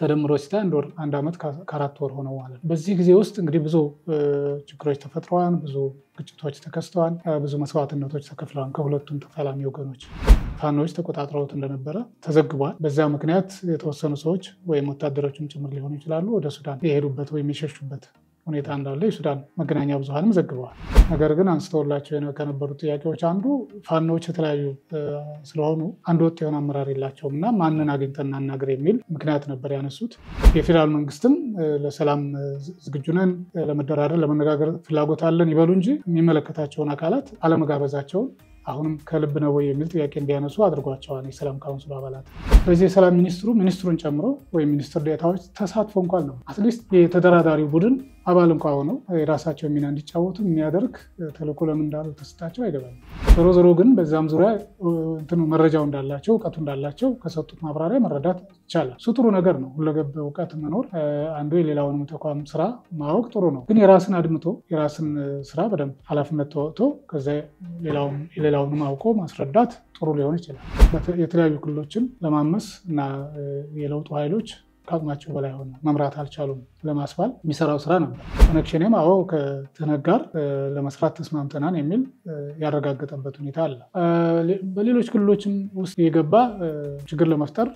ተደምሮ ሲታይ አንድ ዓመት ከአራት ወር ሆነው ማለት ነው። በዚህ ጊዜ ውስጥ እንግዲህ ብዙ ችግሮች ተፈጥረዋል። ብዙ ግጭቶች ተከስተዋል። ብዙ መስዋዕትነቶች ተከፍለዋል። ከሁለቱም ተፋላሚ ወገኖች ፋኖች ተቆጣጥረውት እንደነበረ ተዘግቧል። በዛ ምክንያት የተወሰኑ ሰዎች ወይም ወታደሮችም ጭምር ሊሆኑ ይችላሉ ወደ ሱዳን የሄዱበት ወይም የሸሹበት ሁኔታ እንዳለ የሱዳን መገናኛ ብዙኃንም ዘግበዋል። ነገር ግን አንስተውላቸው ከነበሩ ጥያቄዎች አንዱ ፋኖዎች የተለያዩ ስለሆኑ አንድ ወጥ የሆነ አመራር የላቸውም እና ማንን አግኝተን እናናገር የሚል ምክንያት ነበር ያነሱት። የፌዴራል መንግስትም ለሰላም ዝግጁ ነን፣ ለመደራደር ለመነጋገር ፍላጎት አለን ይበሉ እንጂ የሚመለከታቸውን አካላት አለመጋበዛቸውን አሁንም ከልብ ነው ወይ የሚል ጥያቄ እንዲያነሱ አድርጓቸዋል የሰላም council ኡ አባላት። ስለዚህ የሰላም ሚኒስትሩ ሚኒስትሩን ጨምሮ ወይም ሚኒስትር ዴኤታዎች ተሳትፎ እንኳን ነው at least የተደራዳሪው ቡድን አባል እንኳ ሆነው የራሳቸው ሚና እንዲጫወቱ የሚያደርግ ተልዕኮ ለምን እንዳሉ ተሰጣቸው አይገባኝም። ዞሮ ዞሮ ግን በዛም ዙሪያ መረጃው እንዳላቸው እውቀቱ እንዳላቸው ከሰጡት ማብራሪያ መረዳት ይቻላል። እሱ ጥሩ ነገር ነው። ሁለገብ እውቀት መኖር አንዱ የሌላውንም ተቋም ስራ ማወቅ ጥሩ ነው። ግን የራስን አድምቶ የራስን ስራ በደንብ ኃላፊነት ተወጥቶ ከዛ የሌላውንም አውቆ ማስረዳት ጥሩ ሊሆን ይችላል። የተለያዩ ክልሎችን ለማመስ እና የለውጡ ኃይሎች ከአቅማቸው በላይ ሆነ መምራት አልቻሉም ለማስባል የሚሰራው ስራ ነበር። ሸኔም አዎ ከትህነግ ጋር ለመስራት ተስማምተናል የሚል ያረጋገጠበት ሁኔታ አለ። በሌሎች ክልሎችም ውስጥ የገባ ችግር ለመፍጠር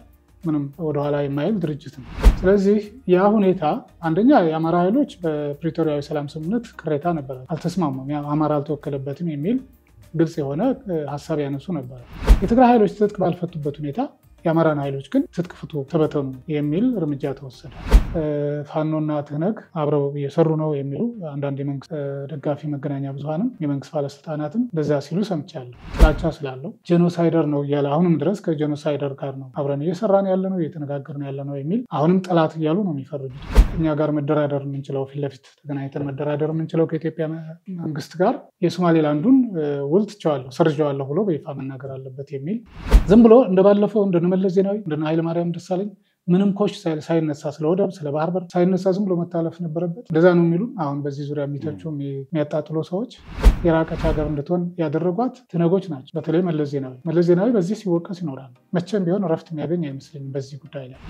ምንም ወደኋላ የማይል ድርጅት ነው። ስለዚህ ያ ሁኔታ አንደኛ የአማራ ኃይሎች በፕሪቶሪያዊ ሰላም ስምምነት ቅሬታ ነበረ፣ አልተስማሙም፣ አማራ አልተወከለበትም የሚል ግልጽ የሆነ ሀሳብ ያነሱ ነበረ። የትግራይ ኃይሎች ትጥቅ ባልፈቱበት ሁኔታ የአማራን ኃይሎች ግን ትጥቅ ፍቱ፣ ተበተኑ የሚል እርምጃ ተወሰደ። ፋኖና ትህነግ አብረው እየሰሩ ነው የሚሉ አንዳንድ የመንግስት ደጋፊ መገናኛ ብዙኃንም የመንግስት ባለስልጣናትም እንደዛ ሲሉ ሰምቻለሁ። ጥላቻ ስላለው ጄኖሳይደር ነው እያለ አሁንም ድረስ ከጄኖሳይደር ጋር ነው አብረን እየሰራን ያለ ነው እየተነጋገርን ያለ ነው የሚል አሁንም ጠላት እያሉ ነው የሚፈርጁት። እኛ ጋር መደራደር የምንችለው ፊት ለፊት ተገናኝተን መደራደር የምንችለው ከኢትዮጵያ መንግስት ጋር የሶማሌላንዱን ውል ትቼዋለሁ ሰርዤዋለሁ ብሎ በይፋ መናገር አለበት የሚል ዝም ብሎ እንደባለፈው እንደመለስ ዜናዊ እንደነ ኃይለማርያም ደሳለኝ ምንም ኮሽ ሳይነሳ ስለ ወደብ ስለ ባህር በር ሳይነሳ ዝም ብሎ መታለፍ ነበረበት። እንደዛ ነው የሚሉ አሁን በዚህ ዙሪያ የሚተቹ የሚያጣጥሉ ሰዎች የራቀች ሀገር እንድትሆን ያደረጓት ትነጎች ናቸው። በተለይ መለስ ዜናዊ መለስ ዜናዊ በዚህ ሲወቀስ ይኖራል። መቼም ቢሆን እረፍት የሚያገኝ አይመስለኝም በዚህ ጉዳይ ላይ።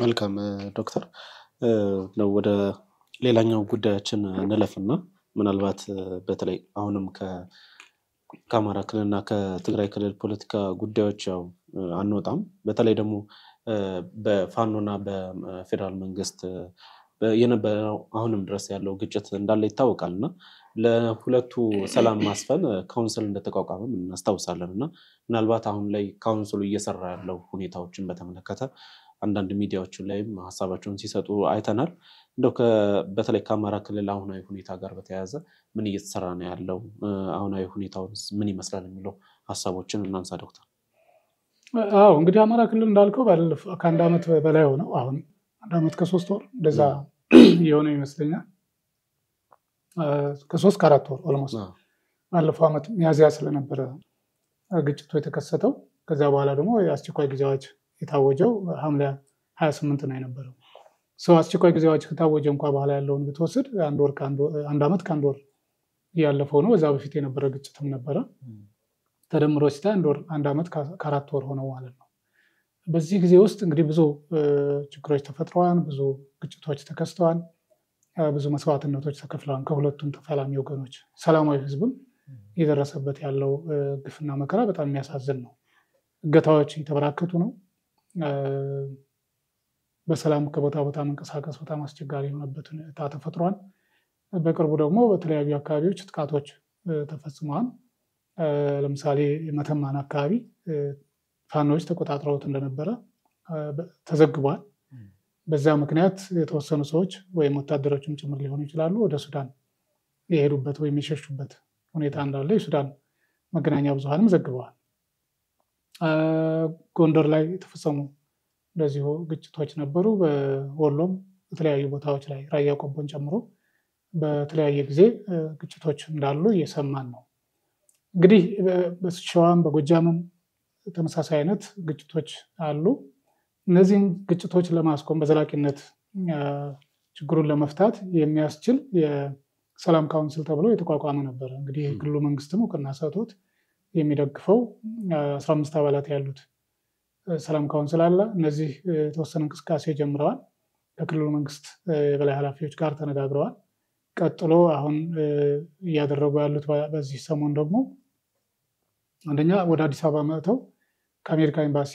መልካም ዶክተር። ነው ወደ ሌላኛው ጉዳያችን እንለፍና ምናልባት በተለይ አሁንም ከአማራ ክልልና ከትግራይ ክልል ፖለቲካ ጉዳዮች ያው አንወጣም። በተለይ ደግሞ በፋኖና በፌዴራል መንግስት የነበረው አሁንም ድረስ ያለው ግጭት እንዳለ ይታወቃል። እና ለሁለቱ ሰላም ማስፈን ካውንስል እንደተቋቋመም እናስታውሳለን። እና ምናልባት አሁን ላይ ካውንስሉ እየሰራ ያለው ሁኔታዎችን በተመለከተ አንዳንድ ሚዲያዎች ላይም ሀሳባቸውን ሲሰጡ አይተናል። እንደው በተለይ ከአማራ ክልል አሁናዊ ሁኔታ ጋር በተያያዘ ምን እየተሰራ ነው ያለው? አሁናዊ ሁኔታውን ምን ይመስላል የሚለው ሀሳቦችን እናንሳ ዶክተር። አዎ እንግዲህ አማራ ክልል እንዳልከው ከአንድ ዓመት በላይ ሆነው አሁን አንድ ዓመት ከሶስት ወር እንደዛ የሆነ ይመስለኛል። ከሶስት ከአራት ወር almost ባለፈው ዓመት ሚያዝያ ስለነበረ ግጭቱ የተከሰተው ከዚያ በኋላ ደግሞ የአስቸኳይ ጊዜ አዋጅ የታወጀው ሐምሌ 28 ነው የነበረው። ሰው አስቸኳይ ጊዜ ከታወጀ እንኳ በኋላ ያለውን ብትወስድ አንድ ዓመት ከአንድ ወር ያለፈው ነው። በዛ በፊት የነበረ ግጭትም ነበረ። ተደምሮ ሲታይ አንድ ዓመት ከአራት ወር ሆነው ማለት ነው። በዚህ ጊዜ ውስጥ እንግዲህ ብዙ ችግሮች ተፈጥረዋል። ብዙ ግጭቶች ተከስተዋል። ብዙ መስዋዕትነቶች ተከፍለዋል ከሁለቱም ተፋላሚ ወገኖች። ሰላማዊ ሕዝብም እየደረሰበት ያለው ግፍና መከራ በጣም የሚያሳዝን ነው። እገታዎች እየተበራከቱ ነው። በሰላም ከቦታ ቦታ መንቀሳቀስ በጣም አስቸጋሪ የሆነበት ሁኔታ ተፈጥሯል። በቅርቡ ደግሞ በተለያዩ አካባቢዎች ጥቃቶች ተፈጽመዋል። ለምሳሌ መተማን አካባቢ ፋኖች ተቆጣጥረውት እንደነበረ ተዘግቧል። በዛ ምክንያት የተወሰኑ ሰዎች ወይም ወታደሮችም ጭምር ሊሆኑ ይችላሉ ወደ ሱዳን የሄዱበት ወይም የሸሹበት ሁኔታ እንዳለ የሱዳን መገናኛ ብዙኃንም ዘግበዋል። ጎንደር ላይ የተፈጸሙ እንደዚሁ ግጭቶች ነበሩ። በወሎም በተለያዩ ቦታዎች ላይ ራያ ቆቦን ጨምሮ በተለያየ ጊዜ ግጭቶች እንዳሉ እየሰማን ነው። እንግዲህ በሸዋም በጎጃምም ተመሳሳይ አይነት ግጭቶች አሉ። እነዚህን ግጭቶች ለማስቆም በዘላቂነት ችግሩን ለመፍታት የሚያስችል የሰላም council ተብሎ የተቋቋመ ነበረ። እንግዲህ የክልሉ መንግስትም እውቅና ሰጥቶት የሚደግፈው አስራ አምስት አባላት ያሉት ሰላም council አለ። እነዚህ የተወሰነ እንቅስቃሴ ጀምረዋል። ከክልሉ መንግስት የበላይ ኃላፊዎች ጋር ተነጋግረዋል። ቀጥሎ አሁን እያደረጉ ያሉት በዚህ ሰሞን ደግሞ አንደኛ ወደ አዲስ አበባ መጥተው ከአሜሪካ ኤምባሲ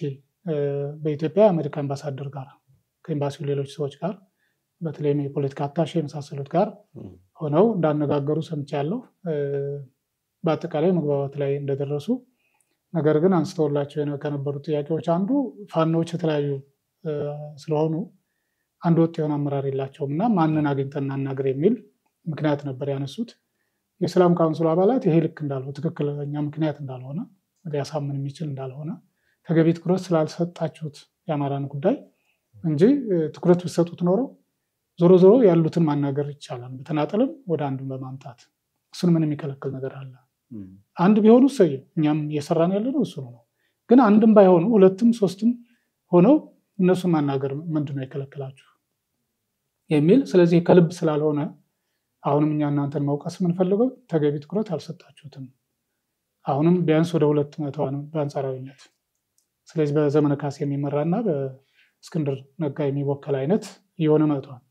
በኢትዮጵያ የአሜሪካ አምባሳደር ጋር ከኤምባሲው ሌሎች ሰዎች ጋር በተለይም የፖለቲካ አታሼ የመሳሰሉት ጋር ሆነው እንዳነጋገሩ ሰምቻለሁ። በአጠቃላይ መግባባት ላይ እንደደረሱ ነገር ግን አንስተውላቸው ከነበሩት ጥያቄዎች አንዱ ፋኖዎች የተለያዩ ስለሆኑ አንድ ወጥ የሆነ አመራር የላቸውም እና ማንን አግኝተን እናናግር የሚል ምክንያት ነበር ያነሱት። የሰላም ካውንስሉ አባላት ይሄ ልክ እንዳልሆነ ትክክለኛ ምክንያት እንዳልሆነ ሊያሳምን የሚችል እንዳልሆነ ተገቢ ትኩረት ስላልሰጣችሁት የአማራን ጉዳይ እንጂ ትኩረት ብትሰጡት ኖረው ዞሮ ዞሮ ያሉትን ማናገር ይቻላል፣ በተናጠልም ወደ አንዱን በማምጣት እሱን ምን የሚከለክል ነገር አለ? አንድ ቢሆኑ እሰየው፣ እኛም እየሰራን ያለ ነው እሱ ነው። ግን አንድም ባይሆኑ ሁለትም ሶስትም ሆነው እነሱን ማናገር ምንድን ነው የከለክላችሁ የሚል ስለዚህ ከልብ ስላልሆነ አሁንም እኛ እናንተን መውቀስ የምንፈልገው ተገቢ ትኩረት አልሰጣችሁትም። አሁንም ቢያንስ ወደ ሁለት መተዋን በአንጻራዊነት ስለዚህ በዘመነ ካሴ የሚመራና በእስክንድር ነጋ የሚወከል አይነት እየሆነ መጥቷል።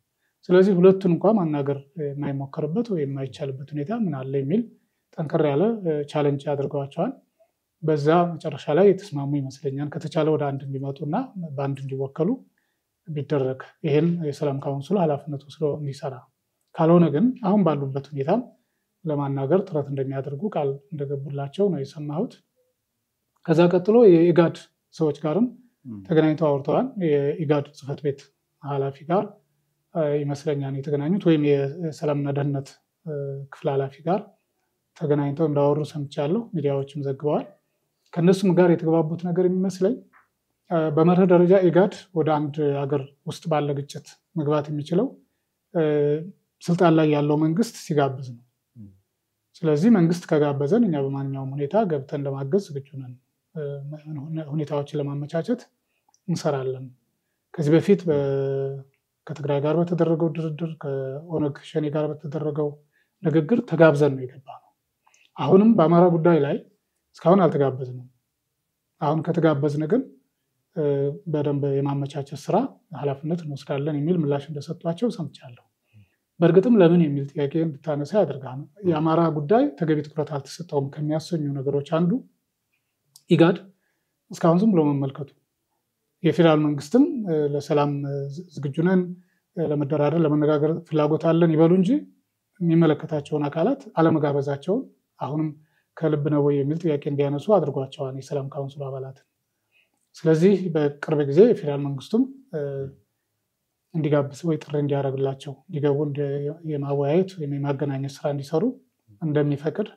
ስለዚህ ሁለቱን እንኳ ማናገር የማይሞከርበት ወይም የማይቻልበት ሁኔታ ምን አለ የሚል ጠንከር ያለ ቻለንጅ አድርገዋቸዋል። በዛ መጨረሻ ላይ የተስማሙ ይመስለኛል። ከተቻለ ወደ አንድ እንዲመጡና በአንድ እንዲወከሉ ቢደረግ ይህን የሰላም ካውንስሉ ኃላፊነት ወስዶ እንዲሰራ ካልሆነ ግን አሁን ባሉበት ሁኔታም ለማናገር ጥረት እንደሚያደርጉ ቃል እንደገቡላቸው ነው የሰማሁት። ከዛ ቀጥሎ የኢጋድ ሰዎች ጋርም ተገናኝተው አውርተዋል። የኢጋድ ጽሕፈት ቤት ኃላፊ ጋር ይመስለኛል የተገናኙት ወይም የሰላምና ደህንነት ክፍል ኃላፊ ጋር ተገናኝተው እንዳወሩ ሰምቻለሁ። ሚዲያዎችም ዘግበዋል። ከእነሱም ጋር የተግባቡት ነገር የሚመስለኝ በመርህ ደረጃ ኢጋድ ወደ አንድ ሀገር ውስጥ ባለ ግጭት መግባት የሚችለው ስልጣን ላይ ያለው መንግስት ሲጋብዝ ነው። ስለዚህ መንግስት ከጋበዘን እኛ በማንኛውም ሁኔታ ገብተን ለማገዝ ዝግጁ ነን፣ ሁኔታዎችን ለማመቻቸት እንሰራለን። ከዚህ በፊት ከትግራይ ጋር በተደረገው ድርድር፣ ከኦነግ ሸኔ ጋር በተደረገው ንግግር ተጋብዘን ነው የገባ አሁንም በአማራ ጉዳይ ላይ እስካሁን አልተጋበዝንም። አሁን ከተጋበዝን ግን በደንብ የማመቻቸት ስራ ኃላፊነት እንወስዳለን የሚል ምላሽ እንደሰጧቸው ሰምቻለሁ። በእርግጥም ለምን የሚል ጥያቄ እንድታነሳ ያደርጋል። የአማራ ጉዳይ ተገቢ ትኩረት አልተሰጠውም ከሚያሰኙ ነገሮች አንዱ ኢጋድ እስካሁን ዝም ብሎ መመልከቱ፣ የፌዴራል መንግስትም ለሰላም ዝግጁ ነን፣ ለመደራደር ለመነጋገር ፍላጎት አለን ይበሉ እንጂ የሚመለከታቸውን አካላት አለመጋበዛቸውን አሁንም ከልብ ነው ወይ የሚል ጥያቄ እንዲያነሱ አድርጓቸዋል የሰላም ካውንስሉ አባላትን። ስለዚህ በቅርብ ጊዜ የፌዴራል መንግስቱም እንዲጋብዝ ወይ ጥሪ እንዲያደርግላቸው እንዲገቡ የማወያየት ወይም የማገናኘት ስራ እንዲሰሩ እንደሚፈቅድ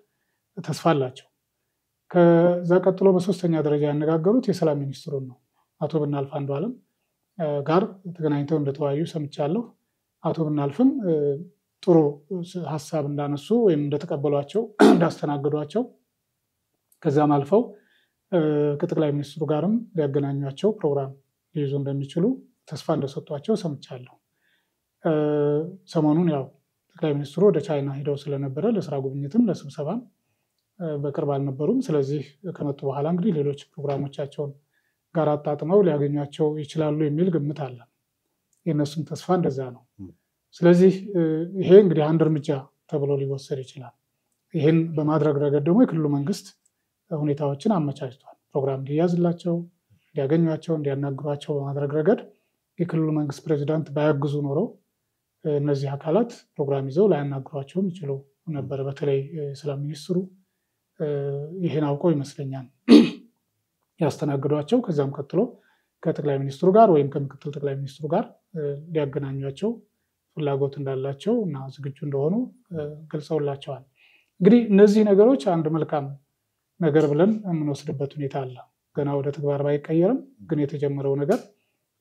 ተስፋ አላቸው። ከዛ ቀጥሎ በሶስተኛ ደረጃ ያነጋገሩት የሰላም ሚኒስትሩን ነው። አቶ ብናልፍ አንዱዓለም ጋር ተገናኝተው እንደተወያዩ ሰምቻለሁ። አቶ ብናልፍም ጥሩ ሀሳብ እንዳነሱ ወይም እንደተቀበሏቸው እንዳስተናገዷቸው ከዛም አልፈው ከጠቅላይ ሚኒስትሩ ጋርም ሊያገናኟቸው ፕሮግራም ሊይዙ እንደሚችሉ ተስፋ እንደሰጧቸው ሰምቻለሁ። ሰሞኑን ያው ጠቅላይ ሚኒስትሩ ወደ ቻይና ሂደው ስለነበረ ለስራ ጉብኝትም ለስብሰባም በቅርብ አልነበሩም። ስለዚህ ከመጡ በኋላ እንግዲህ ሌሎች ፕሮግራሞቻቸውን ጋር አጣጥመው ሊያገኟቸው ይችላሉ የሚል ግምት አለ። የእነሱም ተስፋ እንደዛ ነው። ስለዚህ ይሄ እንግዲህ አንድ እርምጃ ተብሎ ሊወሰድ ይችላል። ይህን በማድረግ ረገድ ደግሞ የክልሉ መንግስት ሁኔታዎችን አመቻችቷል። ፕሮግራም እንዲያዝላቸው፣ እንዲያገኟቸው፣ እንዲያናግሯቸው በማድረግ ረገድ የክልሉ መንግስት ፕሬዚዳንት ባያግዙ ኖረው እነዚህ አካላት ፕሮግራም ይዘው ላያናግሯቸውም ይችሉ ነበር። በተለይ ሰላም ሚኒስትሩ ይህን አውቀው ይመስለኛል ያስተናግዷቸው። ከዚያም ቀጥሎ ከጠቅላይ ሚኒስትሩ ጋር ወይም ከምክትል ጠቅላይ ሚኒስትሩ ጋር ሊያገናኟቸው ፍላጎት እንዳላቸው እና ዝግጁ እንደሆኑ ገልጸውላቸዋል። እንግዲህ እነዚህ ነገሮች አንድ መልካም ነገር ብለን የምንወስድበት ሁኔታ አለ። ገና ወደ ተግባር ባይቀየርም ግን የተጀመረው ነገር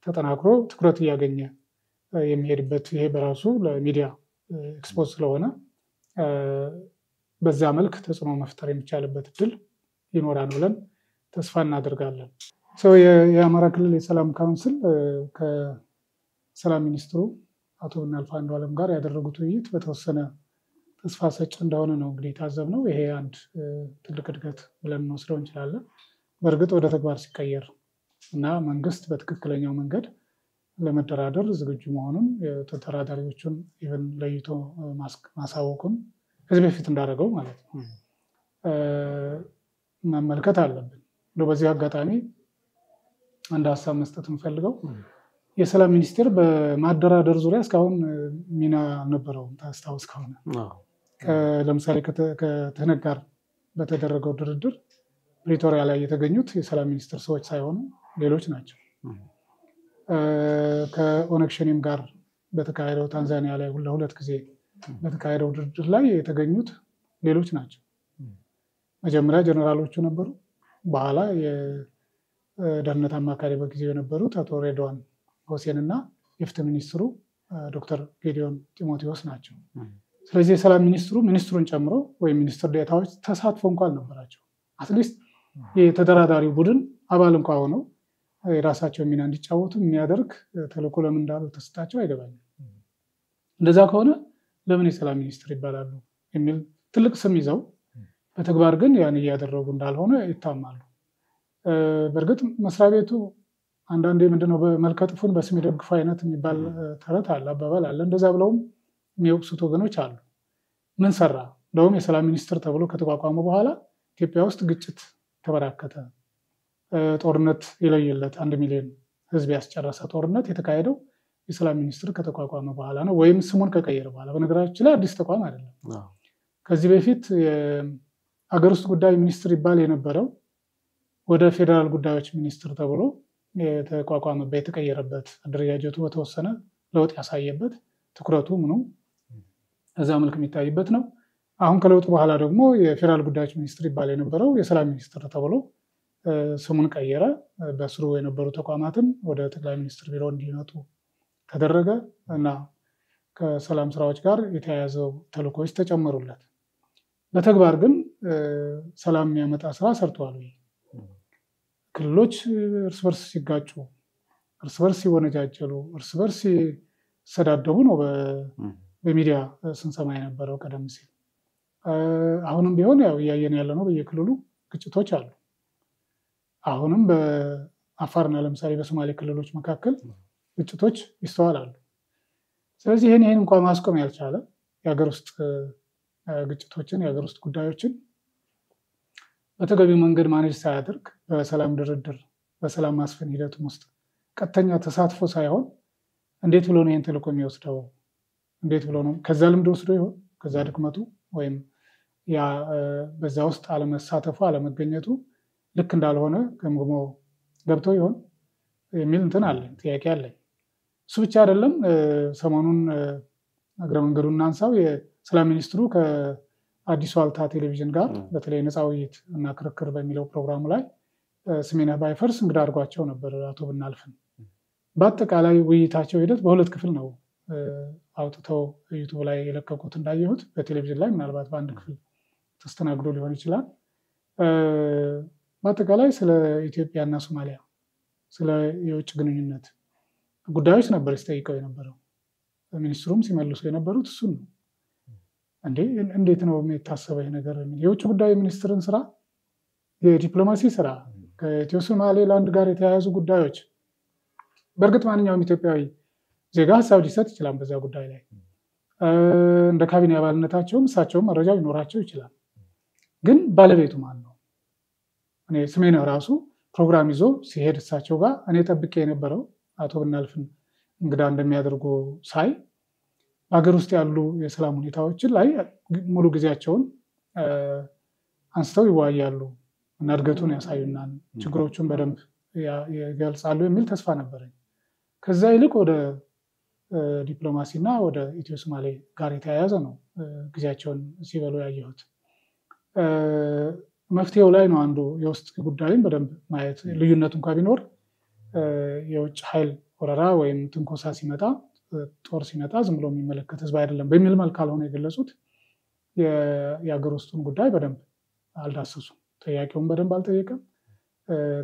ተጠናክሮ ትኩረት እያገኘ የሚሄድበት ይሄ በራሱ ለሚዲያ expose ስለሆነ በዛ መልክ ተጽዕኖ መፍጠር የሚቻልበት እድል ይኖራል ብለን ተስፋ እናደርጋለን። የአማራ ክልል የሰላም council ከሰላም ሚኒስትሩ አቶ ብናልፍ አንዱዓለም ጋር ያደረጉት ውይይት በተወሰነ ተስፋ ሰጭ እንደሆነ ነው እንግዲህ የታዘብነው። ይሄ አንድ ትልቅ እድገት ብለን እንወስደው እንችላለን። በእርግጥ ወደ ተግባር ሲቀየር እና መንግስት በትክክለኛው መንገድ ለመደራደር ዝግጁ መሆኑን ተደራዳሪዎቹን even ለይቶ ማሳወቁን ከዚህ በፊት እንዳደረገው ማለት ነው መመልከት አለብን። በዚህ አጋጣሚ አንድ ሀሳብ መስጠት የምፈልገው የሰላም ሚኒስቴር በማደራደር ዙሪያ እስካሁን ሚና አልነበረውም። ታስታውስ ከሆነ ለምሳሌ ከትህነግ ጋር በተደረገው ድርድር ፕሪቶሪያ ላይ የተገኙት የሰላም ሚኒስትር ሰዎች ሳይሆኑ ሌሎች ናቸው። ከኦነግ ሸኔም ጋር በተካሄደው ታንዛኒያ ላይ ለሁለት ጊዜ በተካሄደው ድርድር ላይ የተገኙት ሌሎች ናቸው። መጀመሪያ ጀነራሎቹ ነበሩ። በኋላ የደህንነት አማካሪ በጊዜው የነበሩት አቶ ሬድዋን ሁሴን እና የፍትህ ሚኒስትሩ ዶክተር ጌዲዮን ጢሞቴዎስ ናቸው። ስለዚህ የሰላም ሚኒስትሩ ሚኒስትሩን ጨምሮ ወይም ሚኒስትር ዴታዎች ተሳትፎ እንኳ አልነበራቸው። at least የተደራዳሪው ቡድን አባል እንኳ ሆነው የራሳቸው ሚና እንዲጫወቱ የሚያደርግ ተልዕኮ ለምን እንዳሉ ተሰጣቸው አይገባኝም። እንደዛ ከሆነ ለምን የሰላም ሚኒስትር ይባላሉ የሚል ትልቅ ስም ይዘው በተግባር ግን ያን እያደረጉ እንዳልሆነ ይታማሉ። በእርግጥ መስሪያ ቤቱ አንዳንዴ ምንድነው በመልከጥፉን በስም የደግፉ አይነት የሚባል ተረት አለ፣ አባባል አለ። እንደዛ ብለውም የሚወቅሱት ወገኖች አሉ። ምን ሰራ? እንደውም የሰላም ሚኒስትር ተብሎ ከተቋቋመ በኋላ ኢትዮጵያ ውስጥ ግጭት ተበራከተ። ጦርነት የለየለት አንድ ሚሊዮን ሕዝብ ያስጨረሰ ጦርነት የተካሄደው የሰላም ሚኒስትር ከተቋቋመ በኋላ ነው፣ ወይም ስሙን ከቀየረ በኋላ። በነገራችን ላይ አዲስ ተቋም አይደለም። ከዚህ በፊት የአገር ውስጥ ጉዳይ ሚኒስትር ይባል የነበረው ወደ ፌዴራል ጉዳዮች ሚኒስትር ተብሎ የተቋቋመበት የተቀየረበት አደረጃጀቱ በተወሰነ ለውጥ ያሳየበት ትኩረቱ ምኑ እዛ መልክ የሚታይበት ነው። አሁን ከለውጡ በኋላ ደግሞ የፌዴራል ጉዳዮች ሚኒስትር ይባል የነበረው የሰላም ሚኒስትር ተብሎ ስሙን ቀየረ። በስሩ የነበሩ ተቋማትም ወደ ጠቅላይ ሚኒስትር ቢሮ እንዲመጡ ተደረገ እና ከሰላም ስራዎች ጋር የተያያዘው ተልእኮዎች ተጨመሩለት። በተግባር ግን ሰላም የሚያመጣ ስራ ሰርተዋል? ክልሎች እርስ በርስ ሲጋጩ፣ እርስ በርስ ሲወነጃጀሉ፣ እርስ በርስ ሲሰዳደቡ ነው በሚዲያ ስንሰማ የነበረው ቀደም ሲል። አሁንም ቢሆን ያው እያየን ያለ ነው። በየክልሉ ግጭቶች አሉ። አሁንም በአፋርና ለምሳሌ በሶማሌ ክልሎች መካከል ግጭቶች ይስተዋላሉ። ስለዚህ ይህን ይህን እንኳ ማስቆም ያልቻለ የሀገር ውስጥ ግጭቶችን የሀገር ውስጥ ጉዳዮችን በተገቢው መንገድ ማኔጅ ሳያደርግ በሰላም ድርድር በሰላም ማስፈን ሂደቱም ውስጥ ቀጥተኛ ተሳትፎ ሳይሆን እንዴት ብሎ ነው ይህን ተልዕኮ የሚወስደው? እንዴት ብሎ ነው ከዛ ልምድ ወስዶ ይሆን? ከዛ ድክመቱ ወይም ያ በዛ ውስጥ አለመሳተፉ አለመገኘቱ ልክ እንዳልሆነ ገምግሞ ገብቶ ይሆን የሚል እንትን አለኝ፣ ጥያቄ አለኝ። እሱ ብቻ አይደለም። ሰሞኑን እግረ መንገዱን እናንሳው። የሰላም ሚኒስትሩ ከአዲሱ ዋልታ ቴሌቪዥን ጋር በተለይ ነፃ ውይይት እና ክርክር በሚለው ፕሮግራሙ ላይ ስሜነህ ባይፈርስ እንግዳ አድርጓቸው ነበር አቶ ብናልፍን። በአጠቃላይ ውይይታቸው ሂደት በሁለት ክፍል ነው አውጥተው ዩቱብ ላይ የለቀቁት እንዳየሁት። በቴሌቪዥን ላይ ምናልባት በአንድ ክፍል ተስተናግዶ ሊሆን ይችላል። በአጠቃላይ ስለ ኢትዮጵያና ሶማሊያ ስለ የውጭ ግንኙነት ጉዳዮች ነበር ሲጠይቀው የነበረው። ሚኒስትሩም ሲመልሱ የነበሩት እሱን ነው። እንዴ እንዴት ነው የሚታሰበው ይህ ነገር? የውጭ ጉዳይ ሚኒስትርን ስራ፣ የዲፕሎማሲ ስራ፣ ከኢትዮ ሶማሌላንድ ጋር የተያያዙ ጉዳዮች በእርግጥ ማንኛውም ኢትዮጵያዊ ዜጋ ሀሳብ ሊሰጥ ይችላል በዛ ጉዳይ ላይ እንደ ካቢኔ አባልነታቸውም እሳቸውም መረጃ ሊኖራቸው ይችላል። ግን ባለቤቱ ማን ነው? እኔ ስሜነህ ራሱ ፕሮግራም ይዞ ሲሄድ እሳቸው ጋር እኔ ጠብቄ የነበረው አቶ ብናልፍን እንግዳ እንደሚያደርጉ ሳይ በሀገር ውስጥ ያሉ የሰላም ሁኔታዎችን ላይ ሙሉ ጊዜያቸውን አንስተው ይወያያሉ እና እድገቱን ያሳዩናል፣ ችግሮቹን በደንብ ይገልጻሉ የሚል ተስፋ ነበረኝ። ከዛ ይልቅ ወደ ዲፕሎማሲ እና ወደ ኢትዮ ሶማሌ ጋር የተያያዘ ነው ጊዜያቸውን ሲበሉ ያየሁት። መፍትሄው ላይ ነው አንዱ የውስጥ ጉዳይም በደንብ ማየት ልዩነቱ እንኳ ቢኖር የውጭ ኃይል ወረራ ወይም ትንኮሳ ሲመጣ ጦር ሲመጣ ዝም ብሎ የሚመለከት ህዝብ አይደለም በሚል መልክ ካልሆነ የገለጹት የሀገር ውስጡን ጉዳይ በደንብ አልዳሰሱም። ጠያቂውም በደንብ አልጠየቀም።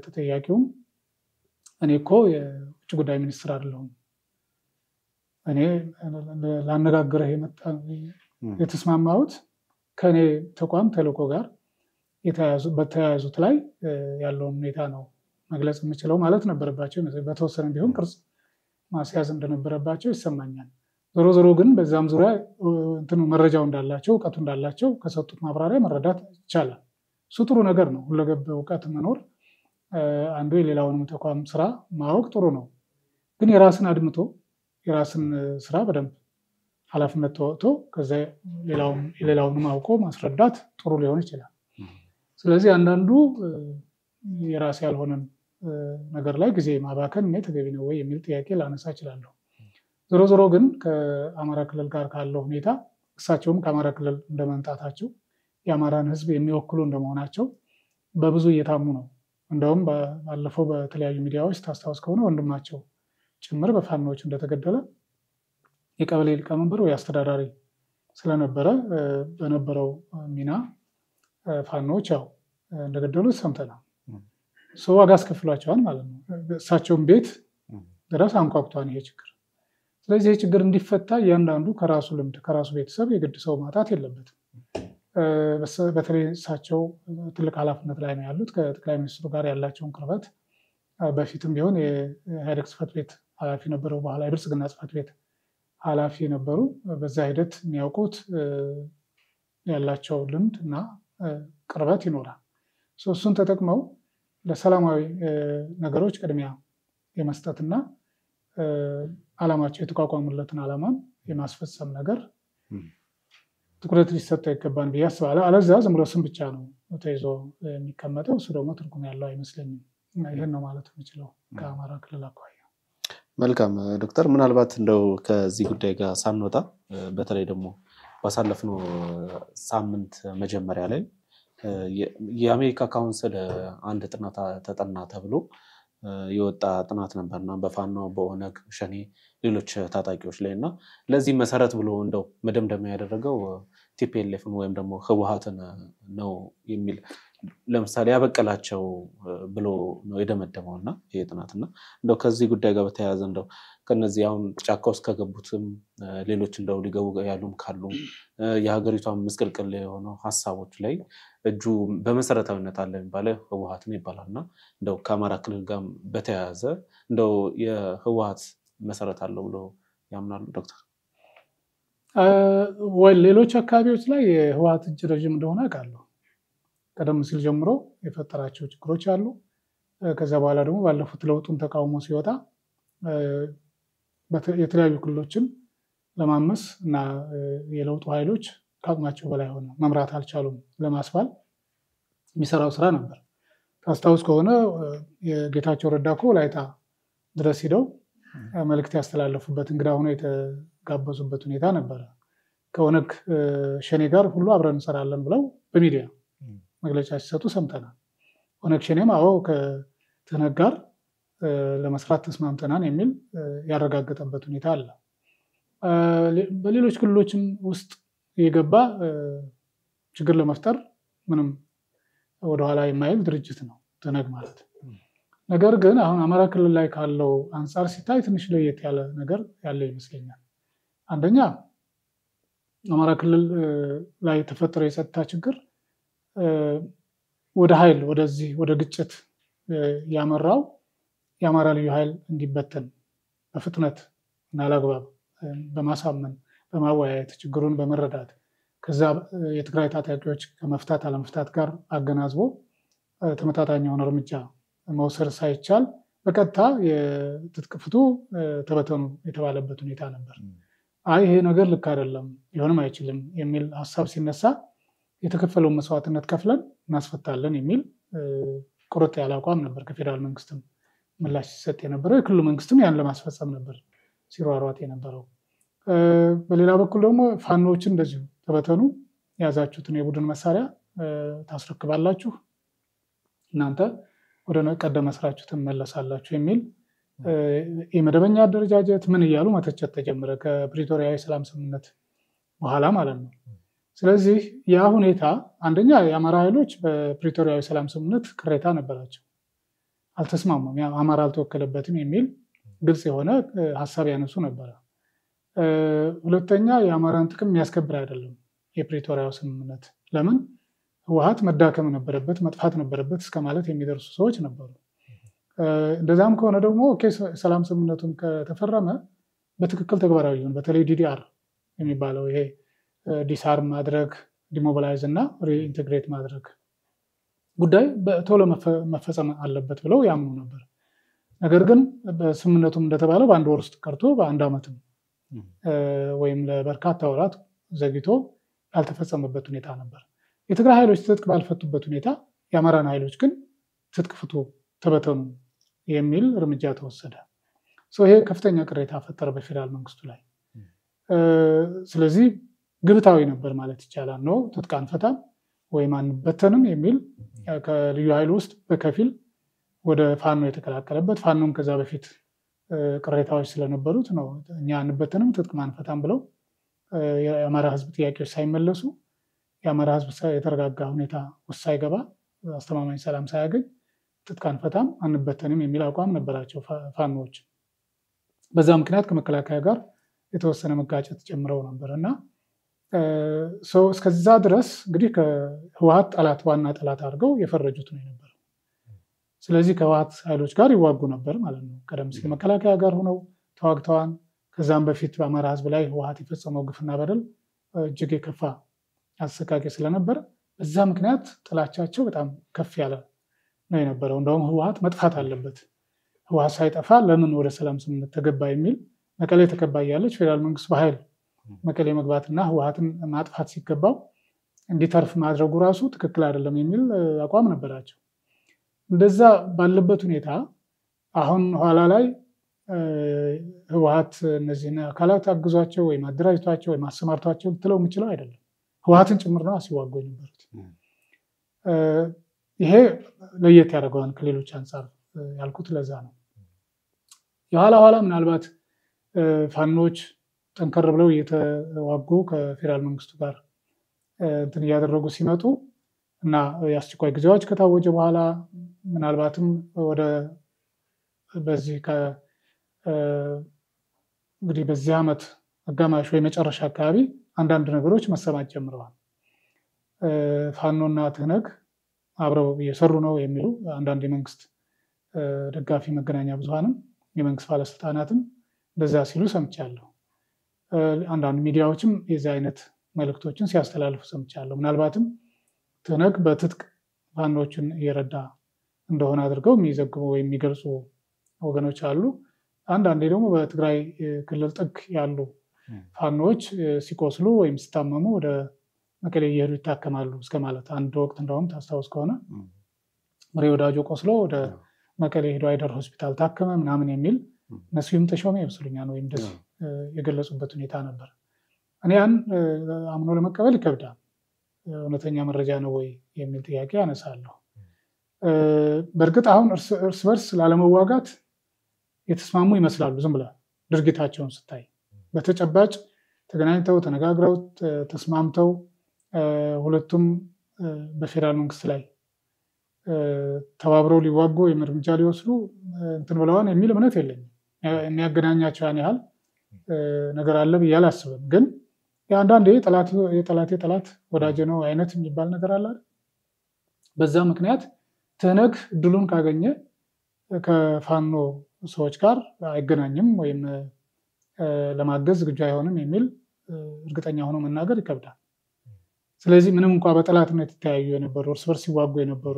ተጠያቂውም እኔ እኮ የውጭ ጉዳይ ሚኒስትር አይደለሁም፣ እኔ ላነጋግረህ የተስማማሁት ከእኔ ተቋም ተልዕኮ ጋር በተያያዙት ላይ ያለውን ሁኔታ ነው መግለጽ የምችለው ማለት ነበረባቸው። በተወሰነ ቢሆን ቅርጽ ማስያዝ እንደነበረባቸው ይሰማኛል። ዞሮ ዞሮ ግን በዛም ዙሪያ እንትኑ መረጃው እንዳላቸው እውቀቱ እንዳላቸው ከሰጡት ማብራሪያ መረዳት ይቻላል። እሱ ጥሩ ነገር ነው። ሁለገብ እውቀት መኖር አንዱ የሌላውንም ተቋም ስራ ማወቅ ጥሩ ነው። ግን የራስን አድምቶ የራስን ስራ በደንብ ኃላፊነት ተወጥቶ ከዛ የሌላውንም አውቆ ማስረዳት ጥሩ ሊሆን ይችላል። ስለዚህ አንዳንዱ የራስ ያልሆነን ነገር ላይ ጊዜ ማባከን እኔ ተገቢ ነው ወይ የሚል ጥያቄ ላነሳ እችላለሁ። ዞሮ ዞሮ ግን ከአማራ ክልል ጋር ካለው ሁኔታ እሳቸውም ከአማራ ክልል እንደመምጣታቸው የአማራን ሕዝብ የሚወክሉ እንደመሆናቸው በብዙ እየታሙ ነው። እንደውም ባለፈው በተለያዩ ሚዲያዎች ታስታውስ ከሆነ ወንድማቸው ጭምር በፋኖዎች እንደተገደለ የቀበሌ ሊቀመንበር ወይ አስተዳዳሪ ስለነበረ በነበረው ሚና ፋኖዎች ያው እንደገደሉት ሰምተናል። ሰው ዋጋ አስከፍሏቸዋል ማለት ነው። እሳቸውን ቤት ድረስ አንኳኩቷን ይሄ ችግር። ስለዚህ ይህ ችግር እንዲፈታ እያንዳንዱ ከራሱ ልምድ ከራሱ ቤተሰብ የግድ ሰው ማጣት የለበትም። በተለይ እሳቸው ትልቅ ኃላፊነት ላይ ነው ያሉት። ከጠቅላይ ሚኒስትሩ ጋር ያላቸውን ቅርበት በፊትም ቢሆን የኢህአዴግ ጽሕፈት ቤት ኃላፊ ነበረው፣ በኋላ የብልጽግና ጽሕፈት ቤት ኃላፊ ነበሩ። በዛ ሂደት የሚያውቁት ያላቸው ልምድ እና ቅርበት ይኖራል። እሱን ተጠቅመው ለሰላማዊ ነገሮች ቅድሚያ የመስጠትና ዓላማቸው የተቋቋሙለትን ዓላማን የማስፈጸም ነገር ትኩረት ሊሰጠው ይገባን ብዬ አስባለሁ። አለዚያ ዝም ብሎ ስም ብቻ ነው ተይዞ የሚቀመጠው። እሱ ደግሞ ትርጉም ያለው አይመስለኝም። ይህን ነው ማለት የምችለው ከአማራ ክልል አኳያ። መልካም ዶክተር፣ ምናልባት እንደው ከዚህ ጉዳይ ጋር ሳንወጣ በተለይ ደግሞ ባሳለፍነው ሳምንት መጀመሪያ ላይ የአሜሪካ ካውንስል አንድ ጥናት ተጠና ተብሎ የወጣ ጥናት ነበርና በፋኖ በኦነግ ሸኔ ሌሎች ታጣቂዎች ላይ እና ለዚህ መሰረት ብሎ እንደው መደምደሚያ ያደረገው ቲፒኤልኤፍን ወይም ደግሞ ህወሓትን ነው የሚል ለምሳሌ ያበቀላቸው ብሎ ነው የደመደመው እና ይሄ ጥናት እና እንደው ከዚህ ጉዳይ ጋር በተያያዘ እንደው ከነዚህ አሁን ጫካ ውስጥ ከገቡትም ሌሎች እንደው ሊገቡ ያሉም ካሉ የሀገሪቷን ምስቅልቅል የሆነው ሀሳቦች ላይ እጁ በመሰረታዊነት አለ የሚባለ ህወሓትን ይባላል እና እንደው ከአማራ ክልል ጋር በተያያዘ እንደው የህወሓት መሰረት አለው ብሎ ያምናሉ ዶክተር? ሌሎች አካባቢዎች ላይ የህወሓት እጅ ረዥም እንደሆነ አውቃለሁ። ቀደም ሲል ጀምሮ የፈጠራቸው ችግሮች አሉ። ከዚያ በኋላ ደግሞ ባለፉት ለውጡን ተቃውሞ ሲወጣ የተለያዩ ክልሎችን ለማመስ እና የለውጡ ኃይሎች ከአቅማቸው በላይ ሆነ መምራት አልቻሉም ለማስባል የሚሰራው ስራ ነበር። ታስታውስ ከሆነ የጌታቸው ረዳ እኮ ወላይታ ድረስ ሂደው መልእክት ያስተላለፉበት እንግዳ ሆኖ የተጋበዙበት ሁኔታ ነበረ። ከኦነግ ሸኔ ጋር ሁሉ አብረን እንሰራለን ብለው በሚዲያ መግለጫ ሲሰጡ ሰምተናል። ኦነግ ሸኔም አዎ ከትህነግ ጋር ለመስራት ተስማምተናል የሚል ያረጋገጠበት ሁኔታ አለ። በሌሎች ክልሎችም ውስጥ የገባ ችግር ለመፍጠር ምንም ወደኋላ የማይል ድርጅት ነው ትህነግ ማለት። ነገር ግን አሁን አማራ ክልል ላይ ካለው አንጻር ሲታይ ትንሽ ለየት ያለ ነገር ያለ ይመስለኛል። አንደኛ አማራ ክልል ላይ የተፈጠረው የጸጥታ ችግር ወደ ኃይል ወደዚህ ወደ ግጭት ያመራው የአማራ ልዩ ኃይል እንዲበተን በፍጥነት እና አላግባብ በማሳመን በማወያየት ችግሩን በመረዳት ከዛ የትግራይ ታጣቂዎች ከመፍታት አለመፍታት ጋር አገናዝቦ ተመጣጣኝ የሆነ እርምጃ መውሰድ ሳይቻል በቀጥታ የትጥቅ ተበተኑ የተባለበት ሁኔታ ነበር። አይ ይሄ ነገር ልክ አይደለም፣ ሊሆንም አይችልም የሚል ሀሳብ ሲነሳ የተከፈለውን መስዋዕትነት ከፍለን እናስፈታለን የሚል ቁርጥ ያለ አቋም ነበር ከፌዴራል መንግስትም ምላሽ ሲሰጥ የነበረው። የክልሉ መንግስትም ያን ለማስፈጸም ነበር ሲሯሯጥ የነበረው። በሌላ በኩል ደግሞ ፋኖዎችን እንደዚሁ ተበተኑ፣ የያዛችሁትን የቡድን መሳሪያ ታስረክባላችሁ፣ እናንተ ወደ ቀደመ ስራችሁ ትመለሳላችሁ የሚል የመደበኛ አደረጃጀት ምን እያሉ መተቸት ተጀመረ፣ ከፕሪቶሪያ የሰላም ስምምነት በኋላ ማለት ነው። ስለዚህ ያ ሁኔታ አንደኛ የአማራ ኃይሎች በፕሪቶሪያ የሰላም ስምምነት ቅሬታ ነበራቸው። አልተስማሙም፣ አማራ አልተወከለበትም የሚል ግልጽ የሆነ ሀሳብ ያነሱ ነበረ። ሁለተኛ የአማራን ጥቅም የሚያስከብር አይደለም የፕሪቶሪያው ስምምነት። ለምን ህወሀት መዳከም ነበረበት መጥፋት ነበረበት እስከ ማለት የሚደርሱ ሰዎች ነበሩ። እንደዛም ከሆነ ደግሞ ሰላም ስምምነቱን ከተፈረመ በትክክል ተግባራዊ ሊሆን በተለይ DDR የሚባለው ይሄ disarm ማድረግ demobilize እና reintegrate ማድረግ ጉዳይ ቶሎ መፈጸም አለበት ብለው ያምኑ ነበር። ነገር ግን በስምምነቱም እንደተባለው በአንድ ወር ውስጥ ቀርቶ በአንድ ዓመትም ወይም ለበርካታ ወራት ዘግይቶ ያልተፈጸመበት ሁኔታ ነበር። የትግራይ ኃይሎች ትጥቅ ባልፈቱበት ሁኔታ የአማራን ኃይሎች ግን ትጥቅ ፍቱ፣ ተበተኑ የሚል እርምጃ ተወሰደ። ይሄ ከፍተኛ ቅሬታ ፈጠረ በፌዴራል መንግስቱ ላይ። ስለዚህ ግብታዊ ነበር ማለት ይቻላል ነው ትጥቅ አንፈታም ወይም አንበተንም የሚል ከልዩ ኃይል ውስጥ በከፊል ወደ ፋኖ የተቀላቀለበት ፋኖም ከዛ በፊት ቅሬታዎች ስለነበሩት ነው እኛ አንበተንም ትጥቅ አንፈታም ብለው የአማራ ህዝብ ጥያቄዎች ሳይመለሱ የአማራ ህዝብ የተረጋጋ ሁኔታ ውስጥ ሳይገባ አስተማማኝ ሰላም ሳያገኝ ትጥቅ አንፈታም አንበተንም የሚል አቋም ነበራቸው ፋኖዎች። በዛ ምክንያት ከመከላከያ ጋር የተወሰነ መጋጨት ጨምረው ነበር እና እስከዛ ድረስ እንግዲህ ከህወሀት ጠላት ዋና ጠላት አድርገው የፈረጁት ነው የነበረው። ስለዚህ ከህወሀት ኃይሎች ጋር ይዋጉ ነበር ማለት ነው። ቀደም ሲል መከላከያ ጋር ሆነው ተዋግተዋል። ከዛም በፊት በአማራ ህዝብ ላይ ህወሀት የፈጸመው ግፍና በደል እጅግ የከፋ አሰቃቂ ስለነበር በዛ ምክንያት ጥላቻቸው በጣም ከፍ ያለ ነው የነበረው። እንደውም ህወሀት መጥፋት አለበት፣ ህወሀት ሳይጠፋ ለምን ወደ ሰላም ስምምነት ተገባ የሚል መቀሌ ተከባ ያለች ፌዴራል መንግስት በኃይል መቀሌ መግባትና ህወሀትን ማጥፋት ሲገባው እንዲተርፍ ማድረጉ ራሱ ትክክል አይደለም የሚል አቋም ነበራቸው። እንደዛ ባለበት ሁኔታ አሁን ኋላ ላይ ህወሀት እነዚህን አካላት አግዟቸው ወይም አደራጅቷቸው ወይም አሰማርቷቸው ልትለው የምችለው አይደለም። ህወሀትን ጭምር ነው ሲዋጉ የነበሩት። ይሄ ለየት ያደርገዋል ከሌሎች አንጻር ያልኩት ለዛ ነው። የኋላ ኋላ ምናልባት ፋኖች ጠንከር ብለው እየተዋጉ ከፌዴራል መንግስቱ ጋር እንትን እያደረጉ ሲመጡ እና የአስቸኳይ ጊዜዎች ከታወጀ በኋላ ምናልባትም ወደ በዚህ እንግዲህ በዚህ ዓመት አጋማሽ ወይ መጨረሻ አካባቢ አንዳንድ ነገሮች መሰማት ጀምረዋል። ፋኖና ትህነግ አብረው እየሰሩ ነው የሚሉ አንዳንድ የመንግስት ደጋፊ መገናኛ ብዙሃንም የመንግስት ባለስልጣናትም እንደዛ ሲሉ ሰምቻለሁ። አንዳንድ ሚዲያዎችም የዚህ አይነት መልእክቶችን ሲያስተላልፉ ሰምቻለሁ። ምናልባትም ትህነግ በትጥቅ ፋኖችን እየረዳ እንደሆነ አድርገው የሚዘግቡ ወይም የሚገልጹ ወገኖች አሉ። አንዳንዴ ደግሞ በትግራይ ክልል ጥግ ያሉ ፋኖዎች ሲቆስሉ ወይም ሲታመሙ ወደ መቀሌ እየሄዱ ይታከማሉ እስከ ማለት አንድ ወቅት እንደውም ታስታውስ ከሆነ ምሬ ወዳጆ ቆስሎ ወደ መቀሌ ሄዶ አይደር ሆስፒታል ታከመ ምናምን የሚል እነሱም ተሾመ ይመስሉኛል ወይም እንደዚህ የገለጹበት ሁኔታ ነበር። እኔ ያን አምኖ ለመቀበል ይከብዳል። እውነተኛ መረጃ ነው ወይ የሚል ጥያቄ ያነሳለሁ። በእርግጥ አሁን እርስ በርስ ላለመዋጋት የተስማሙ ይመስላሉ ዝም ብለህ ድርጊታቸውን ስታይ። በተጨባጭ ተገናኝተው ተነጋግረው ተስማምተው ሁለቱም በፌዴራል መንግስት ላይ ተባብረው ሊዋጉ ወይም እርምጃ ሊወስዱ እንትን ብለዋን የሚል እምነት የለኝም። የሚያገናኛቸው ያን ያህል ነገር አለ ብዬ አላስብም። ግን አንዳንዴ የጠላቴ ጠላት ወዳጅ ነው አይነት የሚባል ነገር አለ። በዛ ምክንያት ትህነግ እድሉን ካገኘ ከፋኖ ሰዎች ጋር አይገናኝም ወይም ለማገዝ ዝግጁ አይሆንም የሚል እርግጠኛ ሆኖ መናገር ይከብዳል። ስለዚህ ምንም እንኳ በጠላትነት የተለያዩ የነበሩ እርስ በርስ ሲዋጉ የነበሩ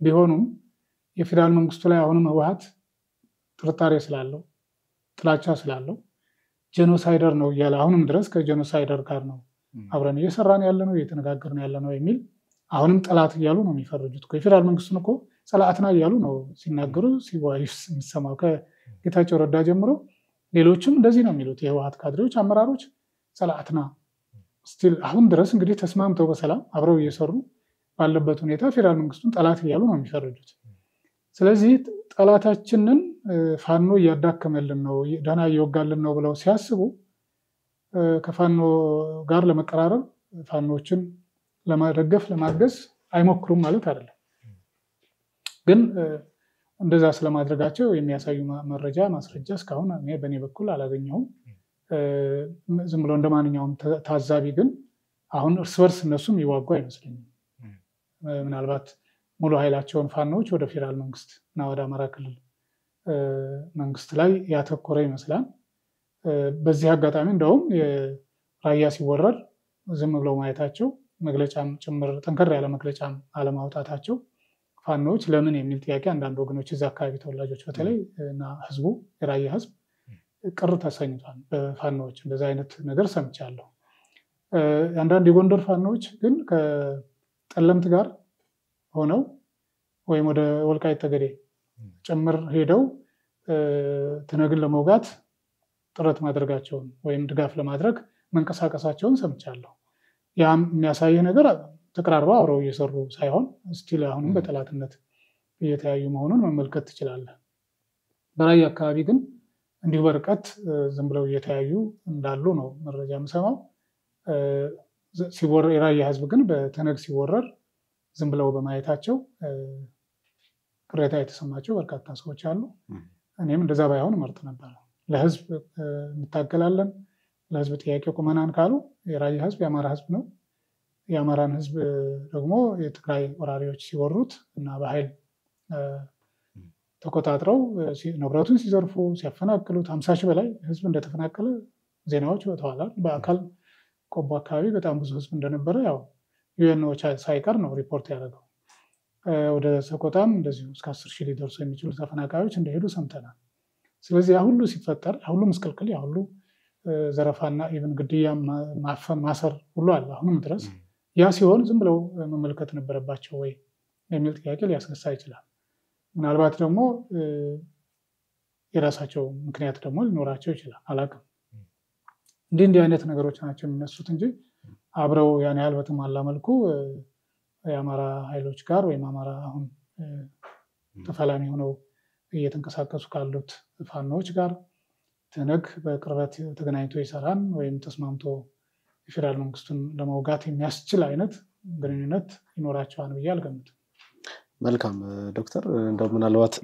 ቢሆኑም የፌዴራል መንግስቱ ላይ አሁንም ህወሀት ጥርጣሬ ስላለው ጥላቻ ስላለው genocider ነው እያለ አሁንም ድረስ ከ genocider ጋር ነው አብረን እየሰራን ያለ ነው እየተነጋገርን ያለ ነው የሚል አሁንም ጠላት እያሉ ነው የሚፈርጁት። የፌዴራል መንግስቱን እኮ ጸላእትና እያሉ ነው ሲናገሩ ሲወያዩ የሚሰማው ከጌታቸው ረዳ ጀምሮ ሌሎችም እንደዚህ ነው የሚሉት የህወሀት ካድሬዎች፣ አመራሮች ጸላእትና still አሁን ድረስ እንግዲህ ተስማምተው በሰላም አብረው እየሰሩ ባለበት ሁኔታ ፌዴራል መንግስቱን ጠላት እያሉ ነው የሚፈርጁት። ስለዚህ ጠላታችንን ፋኖ እያዳከመልን ነው፣ ደህና እየወጋልን ነው ብለው ሲያስቡ ከፋኖ ጋር ለመቀራረብ ፋኖችን ለማደገፍ ለማገዝ አይሞክሩም ማለት አይደለም። ግን እንደዛ ስለማድረጋቸው የሚያሳዩ መረጃ ማስረጃ እስካሁን እኔ በእኔ በኩል አላገኘሁም። ዝም ብሎ እንደ ማንኛውም ታዛቢ ግን አሁን እርስ በርስ እነሱም ይዋጉ አይመስለኝም። ምናልባት ሙሉ ኃይላቸውን ፋኖዎች ወደ ፌዴራል መንግስት እና ወደ አማራ ክልል መንግስት ላይ ያተኮረ ይመስላል። በዚህ አጋጣሚ እንደውም ራያ ሲወረር ዝም ብለው ማየታቸው መግለጫም ጭምር ጠንከር ያለ መግለጫም አለማውጣታቸው ፋኖዎች ለምን የሚል ጥያቄ አንዳንድ ወገኖች እዚ አካባቢ ተወላጆች በተለይ እና ህዝቡ የራያ ህዝብ ቅር ተሰኝቷል። በፋኖዎች እንደዚ አይነት ነገር ሰምቻለሁ። አንዳንድ የጎንደር ፋኖዎች ግን ከጠለምት ጋር ሆነው ወይም ወደ ወልቃይት ጠገዴ ጭምር ሄደው ትህነግን ለመውጋት ጥረት ማድረጋቸውን ወይም ድጋፍ ለማድረግ መንቀሳቀሳቸውን ሰምቻለሁ። ያም የሚያሳይህ ነገር ተቀራርበው አብረው እየሰሩ ሳይሆን still አሁንም በጠላትነት እየተያዩ መሆኑን መመልከት ትችላለህ። በራያ አካባቢ ግን እንዲሁ በርቀት ዝም ብለው እየተያዩ እንዳሉ ነው መረጃ የምሰማው። የራያ ህዝብ ግን በተነግ ሲወረር ዝም ብለው በማየታቸው ቅሬታ የተሰማቸው በርካታ ሰዎች አሉ። እኔም እንደዛ ባይሆን እመርጥ ነበር። ለህዝብ እንታገላለን፣ ለህዝብ ጥያቄ ቁመናን ካሉ የራያ ህዝብ የአማራ ህዝብ ነው። የአማራን ህዝብ ደግሞ የትግራይ ወራሪዎች ሲወሩት እና በኃይል ተቆጣጥረው ንብረቱን ሲዘርፉ ሲያፈናቅሉት ሀምሳ ሺህ በላይ ህዝብ እንደተፈናቀለ ዜናዎች ወጥተዋል። በአካል ቆቦ አካባቢ በጣም ብዙ ህዝብ እንደነበረ ያው ዩኤንኦቻ ሳይቀር ነው ሪፖርት ያደረገው። ወደ ሰቆጣም እንደዚሁ እስከ አስር ሺህ ሊደርሱ የሚችሉ ተፈናቃዮች እንደሄዱ ሰምተናል። ስለዚህ ያ ሁሉ ሲፈጠር ያ ሁሉ ምስቅልቅል ያ ሁሉ ዘረፋና even ግድያ፣ ማፈን፣ ማሰር ሁሉ አለ አሁንም ድረስ። ያ ሲሆን ዝም ብለው መመልከት ነበረባቸው ወይ የሚል ጥያቄ ሊያስነሳ ይችላል። ምናልባት ደግሞ የራሳቸው ምክንያት ደግሞ ሊኖራቸው ይችላል። አላውቅም። እንዲህ እንዲህ አይነት ነገሮች ናቸው የሚነሱት እንጂ አብረው ያን ያህል በተሟላ መልኩ የአማራ ኃይሎች ጋር ወይም አማራ አሁን ተፋላሚ ሆነው እየተንቀሳቀሱ ካሉት ፋኖዎች ጋር ትነግ በቅርበት ተገናኝቶ ይሰራን ወይም ተስማምቶ የፌዴራል መንግስቱን ለመውጋት የሚያስችል አይነት ግንኙነት ይኖራቸዋል ብዬ አልገምትም። መልካም ዶክተር፣ እንደው ምናልባት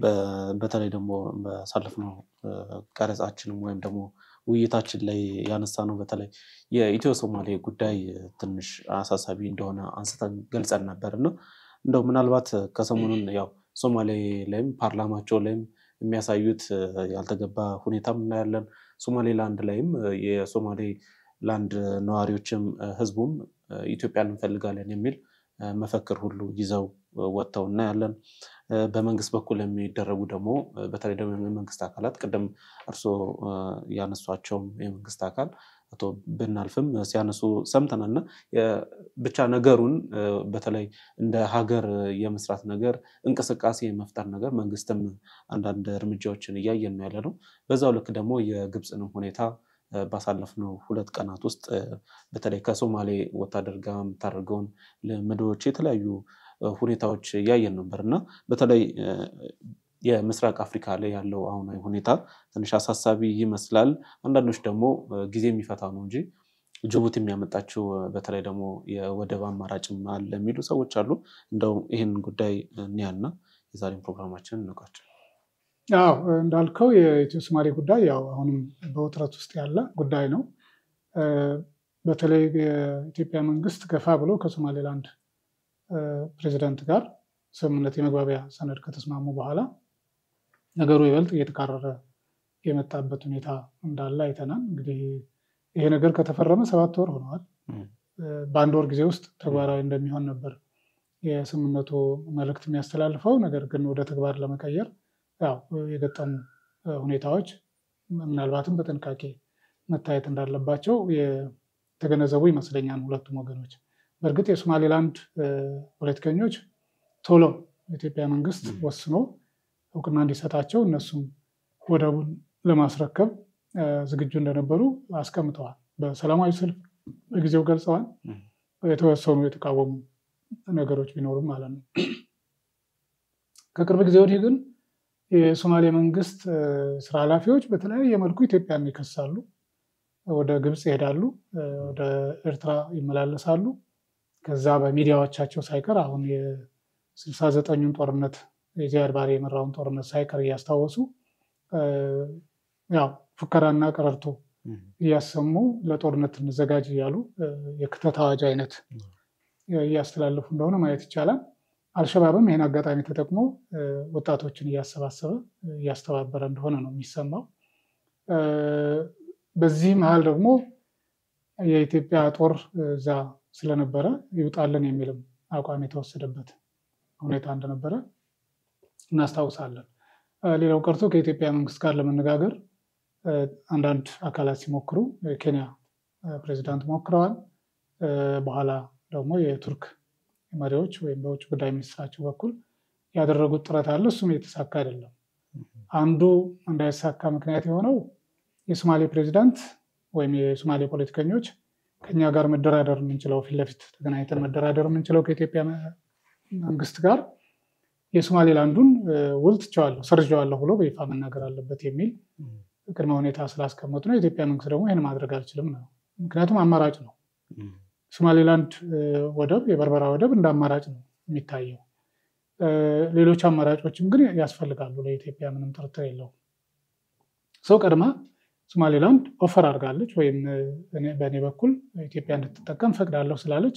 በተለይ ደግሞ ባሳለፍነው ቀረጻችንም ወይም ደግሞ ውይይታችን ላይ ያነሳ ነው በተለይ የኢትዮ ሶማሌ ጉዳይ ትንሽ አሳሳቢ እንደሆነ አንስተን ገልጸን ነበር እና እንደው ምናልባት ከሰሞኑን ያው ሶማሌ ላይም ፓርላማቸው ላይም የሚያሳዩት ያልተገባ ሁኔታም እናያለን። ሶማሌላንድ ላይም የሶማሌ ላንድ ነዋሪዎችም ህዝቡም ኢትዮጵያን እንፈልጋለን የሚል መፈክር ሁሉ ይዘው ወጥተው እናያለን። በመንግስት በኩል የሚደረጉ ደግሞ በተለይ ደግሞ የመንግስት አካላት ቅድም እርስዎ ያነሷቸውም የመንግስት አካል አቶ ብናልፍም ሲያነሱ ሰምተናል ብቻ ነገሩን በተለይ እንደ ሀገር የመስራት ነገር እንቅስቃሴ የመፍጠር ነገር መንግስትም አንዳንድ እርምጃዎችን እያየን ነው ያለ ነው። በዛው ልክ ደግሞ የግብፅንም ሁኔታ ባሳለፍነው ሁለት ቀናት ውስጥ በተለይ ከሶማሌ ወታደር ጋር የምታደርገውን ልምዶች የተለያዩ ሁኔታዎች እያየን ነበር እና በተለይ የምስራቅ አፍሪካ ላይ ያለው አሁናዊ ሁኔታ ትንሽ አሳሳቢ ይመስላል። አንዳንዶች ደግሞ ጊዜ የሚፈታ ነው እንጂ ጅቡቲ የሚያመጣችው በተለይ ደግሞ የወደብ አማራጭም አለ የሚሉ ሰዎች አሉ። እንደው ይህን ጉዳይ እንያና የዛሬን ፕሮግራማችንን እንቋጭ። አዎ እንዳልከው የኢትዮ ሶማሌ ጉዳይ ያው አሁንም በውጥረት ውስጥ ያለ ጉዳይ ነው። በተለይ የኢትዮጵያ መንግስት ገፋ ብሎ ከሶማሌላንድ ፕሬዚዳንት ጋር ስምምነት የመግባቢያ ሰነድ ከተስማሙ በኋላ ነገሩ ይበልጥ እየተካረረ የመጣበት ሁኔታ እንዳለ አይተናል። እንግዲህ ይሄ ነገር ከተፈረመ ሰባት ወር ሆነዋል። በአንድ ወር ጊዜ ውስጥ ተግባራዊ እንደሚሆን ነበር የስምምነቱ መልእክት የሚያስተላልፈው። ነገር ግን ወደ ተግባር ለመቀየር ያው የገጠሙ ሁኔታዎች ምናልባትም በጥንቃቄ መታየት እንዳለባቸው የተገነዘቡ ይመስለኛል ሁለቱም ወገኖች። በእርግጥ የሶማሌላንድ ፖለቲከኞች ቶሎ የኢትዮጵያ መንግስት ወስኖ እውቅና እንዲሰጣቸው እነሱም ወደቡን ለማስረከብ ዝግጁ እንደነበሩ አስቀምጠዋል። በሰላማዊ ሰልፍ በጊዜው ገልጸዋል። የተወሰኑ የተቃወሙ ነገሮች ቢኖሩም ማለት ነው። ከቅርብ ጊዜ ወዲህ ግን የሶማሌ መንግስት ስራ ኃላፊዎች በተለያየ መልኩ ኢትዮጵያን ይከሳሉ። ወደ ግብፅ ይሄዳሉ፣ ወደ ኤርትራ ይመላለሳሉ። ከዛ በሚዲያዎቻቸው ሳይቀር አሁን የስልሳ ዘጠኙን ጦርነት የዚያድ ባሬ የመራውን ጦርነት ሳይቀር እያስታወሱ ያው ፉከራና ቀረርቶ እያሰሙ ለጦርነት እንዘጋጅ እያሉ የክተት አዋጅ አይነት እያስተላለፉ እንደሆነ ማየት ይቻላል። አልሸባብም ይህን አጋጣሚ ተጠቅሞ ወጣቶችን እያሰባሰበ እያስተባበረ እንደሆነ ነው የሚሰማው። በዚህ መሀል ደግሞ የኢትዮጵያ ጦር እዛ ስለነበረ ይውጣልን የሚልም አቋም የተወሰደበት ሁኔታ እንደነበረ እናስታውሳለን። ሌላው ቀርቶ ከኢትዮጵያ መንግስት ጋር ለመነጋገር አንዳንድ አካላት ሲሞክሩ የኬንያ ፕሬዚዳንት ሞክረዋል። በኋላ ደግሞ የቱርክ መሪዎች ወይም በውጭ ጉዳይ ሚኒስትራቸው በኩል ያደረጉት ጥረት አለ። እሱም የተሳካ አይደለም። አንዱ እንዳይሳካ ምክንያት የሆነው የሶማሌ ፕሬዚዳንት ወይም የሶማሌ ፖለቲከኞች ከኛ ጋር መደራደር የምንችለው ፊት ለፊት ተገናኝተን መደራደር የምንችለው ከኢትዮጵያ መንግስት ጋር የሶማሌላንዱን ውል ትቼዋለሁ፣ ሰርዤዋለሁ ብሎ በይፋ መናገር አለበት የሚል ቅድመ ሁኔታ ስላስቀመጡ ነው። የኢትዮጵያ መንግስት ደግሞ ይህን ማድረግ አልችልም ነው። ምክንያቱም አማራጭ ነው። ሶማሌላንድ ወደብ የበርበራ ወደብ እንደ አማራጭ ነው የሚታየው። ሌሎች አማራጮችም ግን ያስፈልጋሉ ለኢትዮጵያ፣ ምንም ጥርጥር የለውም። so ቀድማ ሶማሌላንድ offer አድርጋለች ወይም በእኔ በኩል ኢትዮጵያ እንድትጠቀም ፈቅዳለሁ ስላለች፣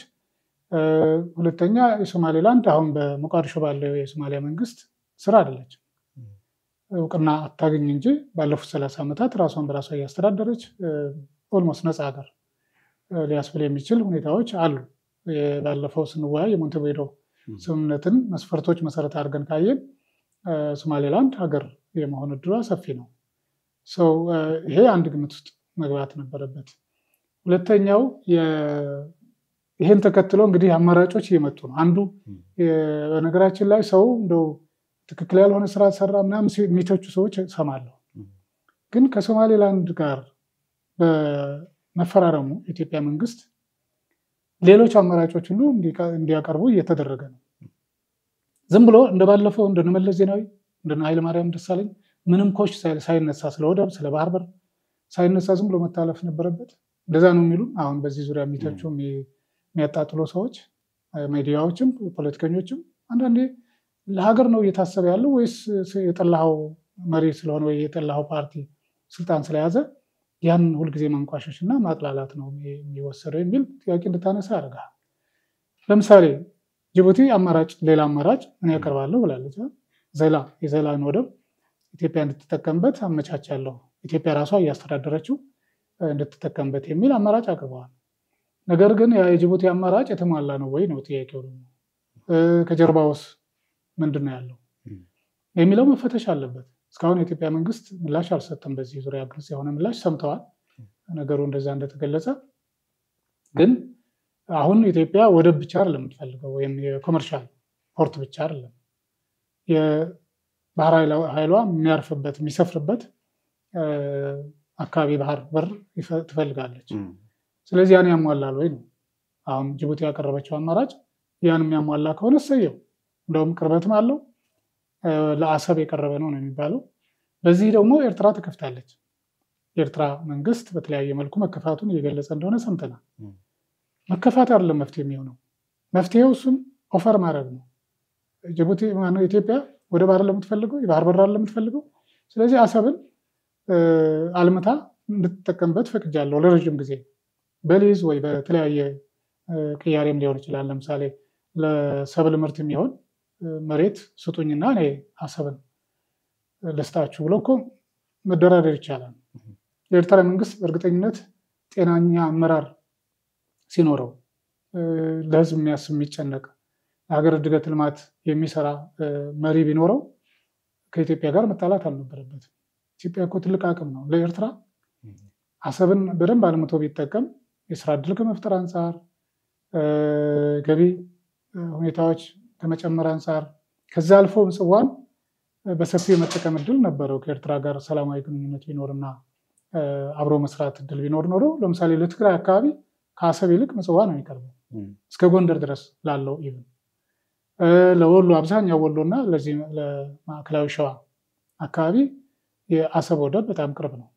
ሁለተኛ የሶማሌላንድ አሁን በሞቃዲሾ ባለው የሶማሊያ መንግስት ስር አይደለችም። እውቅና አታገኝ እንጂ ባለፉት ሰላሳ ዓመታት ራሷን በራሷ እያስተዳደረች almost ነፃ ሀገር ሊያስብል የሚችል ሁኔታዎች አሉ። ባለፈው ስንወያይ የሞንቴቪዲዮ ስምምነትን መስፈርቶች መሰረት አድርገን ካየን ሶማሌላንድ ሀገር የመሆን እድሏ ሰፊ ነው። ሰው ይሄ አንድ ግምት ውስጥ መግባት ነበረበት። ሁለተኛው ይህን ተከትሎ እንግዲህ አማራጮች እየመጡ ነው። አንዱ በነገራችን ላይ ሰው እንደው ትክክል ያልሆነ ስራ ሰራ ምናምን የሚተቹ ሰዎች ሰማለሁ። ግን ከሶማሌላንድ ጋር በመፈራረሙ የኢትዮጵያ መንግስት ሌሎች አማራጮች ሁሉ እንዲያቀርቡ እየተደረገ ነው። ዝም ብሎ እንደባለፈው እንደመለስ ዜናዊ እንደነ ኃይለማርያም ደሳለኝ ምንም ኮሽ ሳይነሳ ስለ ወደብ ስለ ባህር በር ሳይነሳ ዝም ብሎ መታለፍ ነበረበት። እንደዛ ነው የሚሉ አሁን በዚህ ዙሪያ የሚተቹ የሚያጣጥሉ ሰዎች ሚዲያዎችም ፖለቲከኞችም አንዳንዴ ለሀገር ነው እየታሰበ ያለው ወይስ የጠላኸው መሪ ስለሆነ ወይ የጠላኸው ፓርቲ ስልጣን ስለያዘ ያን ሁልጊዜ ማንቋሸሽ እና ማጥላላት ነው የሚወሰደው የሚል ጥያቄ እንድታነሳ ያደርጋል። ለምሳሌ ጅቡቲ አማራጭ ሌላ አማራጭ እኔ ያቀርባለሁ ብላለች። ዘይላ የዘይላን ወደብ ኢትዮጵያ እንድትጠቀምበት አመቻቻለሁ፣ ኢትዮጵያ ራሷ እያስተዳደረችው እንድትጠቀምበት የሚል አማራጭ አቅርበዋል። ነገር ግን የጅቡቲ አማራጭ የተሟላ ነው ወይ ነው ጥያቄው። ደግሞ ከጀርባውስ ምንድን ነው ያለው የሚለው መፈተሽ አለበት። እስካሁን የኢትዮጵያ መንግስት ምላሽ አልሰጠም። በዚህ ዙሪያ ግልጽ የሆነ ምላሽ ሰምተዋል። ነገሩ እንደዛ እንደተገለጸ ግን አሁን ኢትዮጵያ ወደብ ብቻ አይደለም የምትፈልገው ወይም የኮመርሻል ፖርት ብቻ አይደለም የባህር ኃይሏ የሚያርፍበት የሚሰፍርበት አካባቢ ባህር በር ትፈልጋለች። ስለዚህ ያን ያሟላል ወይ ነው አሁን ጅቡቲ ያቀረበችው አማራጭ። ያን የሚያሟላ ከሆነ እሰየው፣ እንደውም ቅርበትም አለው ለአሰብ የቀረበ ነው ነው የሚባለው። በዚህ ደግሞ ኤርትራ ተከፍታለች። የኤርትራ መንግስት በተለያየ መልኩ መከፋቱን እየገለጸ እንደሆነ ሰምተናል። መከፋት አይደለም መፍትሄ የሚሆነው፣ መፍትሄው እሱም ኦፈር ማድረግ ነው። ጅቡቲ ማነው ኢትዮጵያ ወደብ አይደለም የምትፈልገው፣ የባህር በር አይደለም የምትፈልገው። ስለዚህ አሰብን አልምታ እንድትጠቀምበት ፈቅጃለሁ ለረዥም ጊዜ በሊዝ ወይ በተለያየ ቅያሬም ሊሆን ይችላል። ለምሳሌ ለሰብል ምርት የሚሆን መሬት ስጡኝና እኔ አሰብን ልስጣችሁ ብሎ እኮ መደራደር ይቻላል። የኤርትራ መንግስት በእርግጠኝነት ጤናኛ አመራር ሲኖረው ለህዝብ የሚያስብ የሚጨነቅ የሀገር እድገት ልማት የሚሰራ መሪ ቢኖረው ከኢትዮጵያ ጋር መጣላት አልነበረበትም። ኢትዮጵያ እኮ ትልቅ አቅም ነው ለኤርትራ። አሰብን በደንብ አልምቶ ቢጠቀም የስራ እድል ከመፍጠር አንጻር፣ ገቢ ሁኔታዎች ከመጨመር አንጻር ከዛ አልፎ ምጽዋን በሰፊው የመጠቀም እድል ነበረው። ከኤርትራ ጋር ሰላማዊ ግንኙነት ቢኖርና አብሮ መስራት እድል ቢኖር ኖሮ ለምሳሌ ለትግራይ አካባቢ ከአሰብ ይልቅ ምጽዋ ነው የሚቀርበው እስከ ጎንደር ድረስ ላለው even ለወሎ አብዛኛው ወሎ እና ለዚህ ለማዕከላዊ ሸዋ አካባቢ የአሰብ ወደብ በጣም ቅርብ ነው።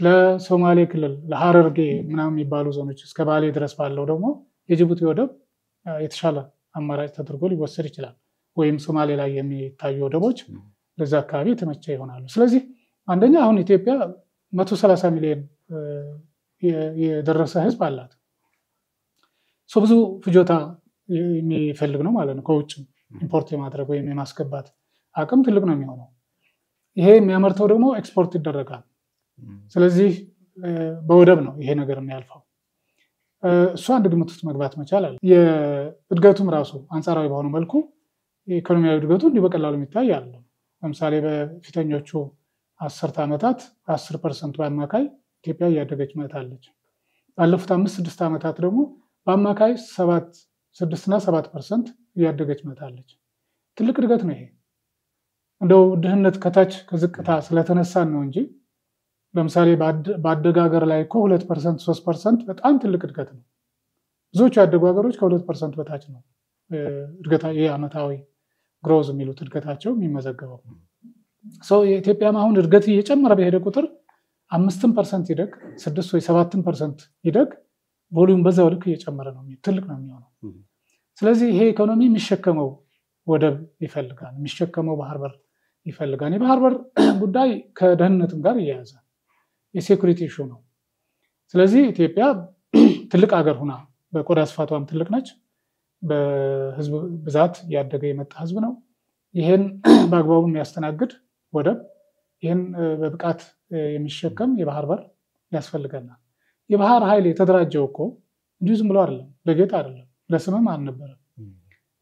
ለሶማሌ ክልል ለሀረርጌ ምናምን የሚባሉ ዞኖች እስከ ባሌ ድረስ ባለው ደግሞ የጅቡቲ ወደብ የተሻለ አማራጭ ተደርጎ ሊወሰድ ይችላል። ወይም ሶማሌ ላይ የሚታዩ ወደቦች ለዛ አካባቢ የተመቸ ይሆናሉ። ስለዚህ አንደኛ አሁን ኢትዮጵያ መቶ ሰላሳ ሚሊዮን የደረሰ ህዝብ አላት። ብዙ ፍጆታ የሚፈልግ ነው ማለት ነው። ከውጭ import የማድረግ ወይም የማስገባት አቅም ትልቅ ነው የሚሆነው። ይሄ የሚያመርተው ደግሞ ኤክስፖርት ይደረጋል። ስለዚህ በወደብ ነው ይሄ ነገር የሚያልፈው። እሱ አንድ ግምት ውስጥ መግባት መቻል አለ። የእድገቱም ራሱ አንጻራዊ በሆነ መልኩ የኢኮኖሚያዊ እድገቱ እንዲህ በቀላሉ የሚታይ አለ። ለምሳሌ በፊተኞቹ አስርተ ዓመታት አስር percent በአማካይ ኢትዮጵያ እያደገች መጥታለች። ባለፉት አምስት ስድስት ዓመታት ደግሞ በአማካይ ሰባት ስድስትና ሰባት percent እያደገች መጥታለች። ትልቅ እድገት ነው ይሄ። እንደው ድህነት ከታች ከዝቅታ ስለተነሳን ነው እንጂ ለምሳሌ በአደገ ሀገር ላይ እኮ ሁለት percent ሶስት percent በጣም ትልቅ እድገት ነው። ብዙዎቹ ያደጉ ሀገሮች ከሁለት percent በታች ነው እድገታ ይህ ዓመታዊ growth የሚሉት እድገታቸው የሚመዘገበው። so የኢትዮጵያም አሁን እድገት እየጨመረ በሄደ ቁጥር አምስትም percent ይደግ ስድስት ወይ ሰባትም percent ይደግ volume በዛው ልክ እየጨመረ ነው ትልቅ ነው የሚሆነው። ስለዚህ ይሄ ኢኮኖሚ የሚሸከመው ወደብ ይፈልጋል፣ የሚሸከመው ባህር በር ይፈልጋል። የባህር በር ጉዳይ ከደህንነትም ጋር እያያዘ የ security issue ነው። ስለዚህ ኢትዮጵያ ትልቅ ሀገር ሁና በቆዳ ስፋቷም ትልቅ ነች። በህዝብ ብዛት እያደገ የመጣ ህዝብ ነው። ይህን በአግባቡ የሚያስተናግድ ወደብ፣ ይህን በብቃት የሚሸከም የባህር በር ያስፈልገናል። የባህር ኃይል የተደራጀው እኮ እንዲሁ ዝም ብሎ አይደለም፣ ለጌጥ አይደለም፣ ለስምም አልነበረም።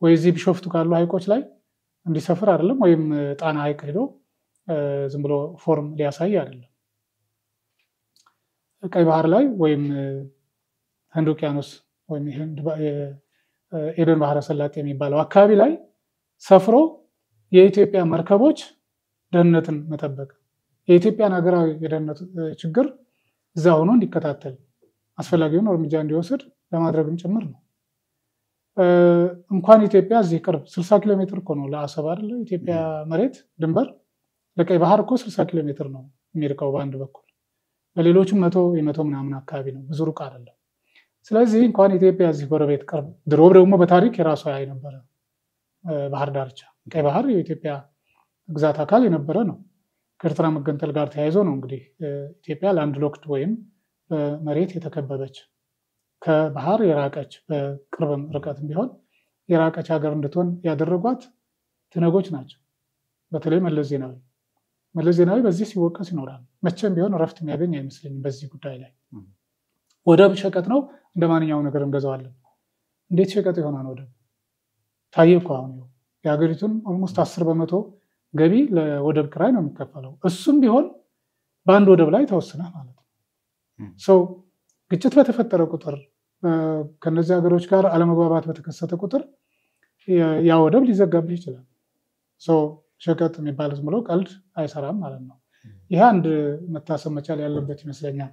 ወይ እዚህ ቢሾፍቱ ካሉ ሀይቆች ላይ እንዲሰፍር አይደለም፣ ወይም ጣና ሀይቅ ሄዶ ዝም ብሎ form ሊያሳይ አይደለም። ቀይ ባህር ላይ ወይም ህንድ ውቅያኖስ ወይም ኤደን ባህረ ሰላጤ የሚባለው አካባቢ ላይ ሰፍሮ የኢትዮጵያ መርከቦች ደህንነትን መጠበቅ የኢትዮጵያን ሀገራዊ የደህንነት ችግር እዛ ሆኖ እንዲከታተል አስፈላጊውን እርምጃ እንዲወስድ ለማድረግም ጭምር ነው። እንኳን ኢትዮጵያ እዚህ ቅርብ ስልሳ ኪሎ ሜትር እኮ ነው ለአሰብ አይደለ? ኢትዮጵያ መሬት ድንበር ለቀይ ባህር እኮ ስልሳ ኪሎ ሜትር ነው የሚርቀው በአንድ በኩል በሌሎችም መቶ የመቶ ምናምን አካባቢ ነው፣ ብዙ ሩቅ አይደለም። ስለዚህ እንኳን ኢትዮጵያ እዚህ ጎረቤት ቅርብ ድሮ ደግሞ በታሪክ የራሷ የነበረ ባህር ዳርቻ ቀይ ባህር የኢትዮጵያ ግዛት አካል የነበረ ነው። ከኤርትራ መገንጠል ጋር ተያይዞ ነው እንግዲህ ኢትዮጵያ landlocked ወይም በመሬት የተከበበች ከባህር የራቀች በቅርብም ርቀትም ቢሆን የራቀች ሀገር እንድትሆን ያደረጓት ትህነጎች ናቸው። በተለይ መለስ ዜናዊ መለስ ዜናዊ በዚህ ሲወቀስ ይኖራል። መቼም ቢሆን እረፍት የሚያገኝ አይመስለኝም በዚህ ጉዳይ ላይ። ወደብ ሸቀጥ ነው፣ እንደ ማንኛውም ነገር እንገዛዋለን። እንዴት ሸቀጥ ይሆናል ወደብ? ታየ እኮ አሁን የሀገሪቱን almost አስር በመቶ ገቢ ለወደብ ክራይ ነው የሚከፈለው። እሱም ቢሆን በአንድ ወደብ ላይ ተወስነህ ማለት ነው። so ግጭት በተፈጠረ ቁጥር ከነዚህ ሀገሮች ጋር አለመግባባት በተከሰተ ቁጥር ያ ወደብ ሊዘጋብህ ይችላል። ሸቀጥ የሚባል ዝም ብሎ ቀልድ አይሰራም ማለት ነው። ይህ አንድ መታሰብ መቻል ያለበት ይመስለኛል።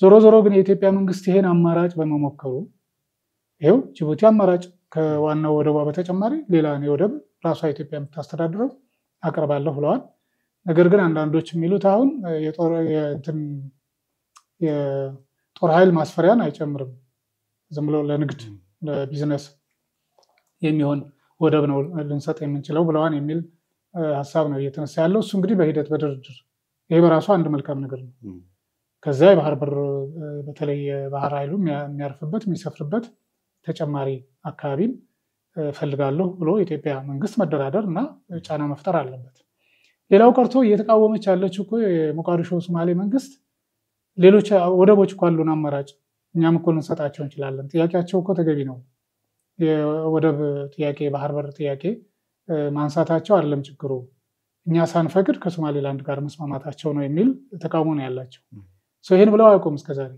ዞሮ ዞሮ ግን የኢትዮጵያ መንግስት ይሄን አማራጭ በመሞከሩ ይኸው ጅቡቲ አማራጭ ከዋናው ወደቧ በተጨማሪ ሌላ ወደብ ራሷ ኢትዮጵያ የምታስተዳድረው አቅርባለሁ ብለዋል። ነገር ግን አንዳንዶች የሚሉት አሁን የጦር ኃይል ማስፈሪያን አይጨምርም፣ ዝም ብሎ ለንግድ ለቢዝነስ የሚሆን ወደብ ነው ልንሰጥ የምንችለው ብለዋን የሚል ሀሳብ ነው እየተነሳ ያለው። እሱ እንግዲህ በሂደት በድርድር ይሄ በራሱ አንድ መልካም ነገር ነው። ከዚያ የባህር በር በተለይ የባህር ኃይሉ የሚያርፍበት የሚሰፍርበት ተጨማሪ አካባቢም ፈልጋለሁ ብሎ የኢትዮጵያ መንግስት መደራደር እና ጫና መፍጠር አለበት። ሌላው ቀርቶ እየተቃወመች ያለችው እኮ የሞቃዲሾ ሶማሌ መንግስት ሌሎች ወደቦች እኮ አሉን አማራጭ እኛም እኮ ልንሰጣቸው እንችላለን። ጥያቄያቸው እኮ ተገቢ ነው። የወደብ ጥያቄ የባህር በር ጥያቄ ማንሳታቸው አይደለም ችግሩ፣ እኛ ሳንፈቅድ ከሶማሌላንድ ጋር መስማማታቸው ነው የሚል ተቃውሞ ነው ያላቸው። ይህን ብለው አያውቁም እስከዛሬ።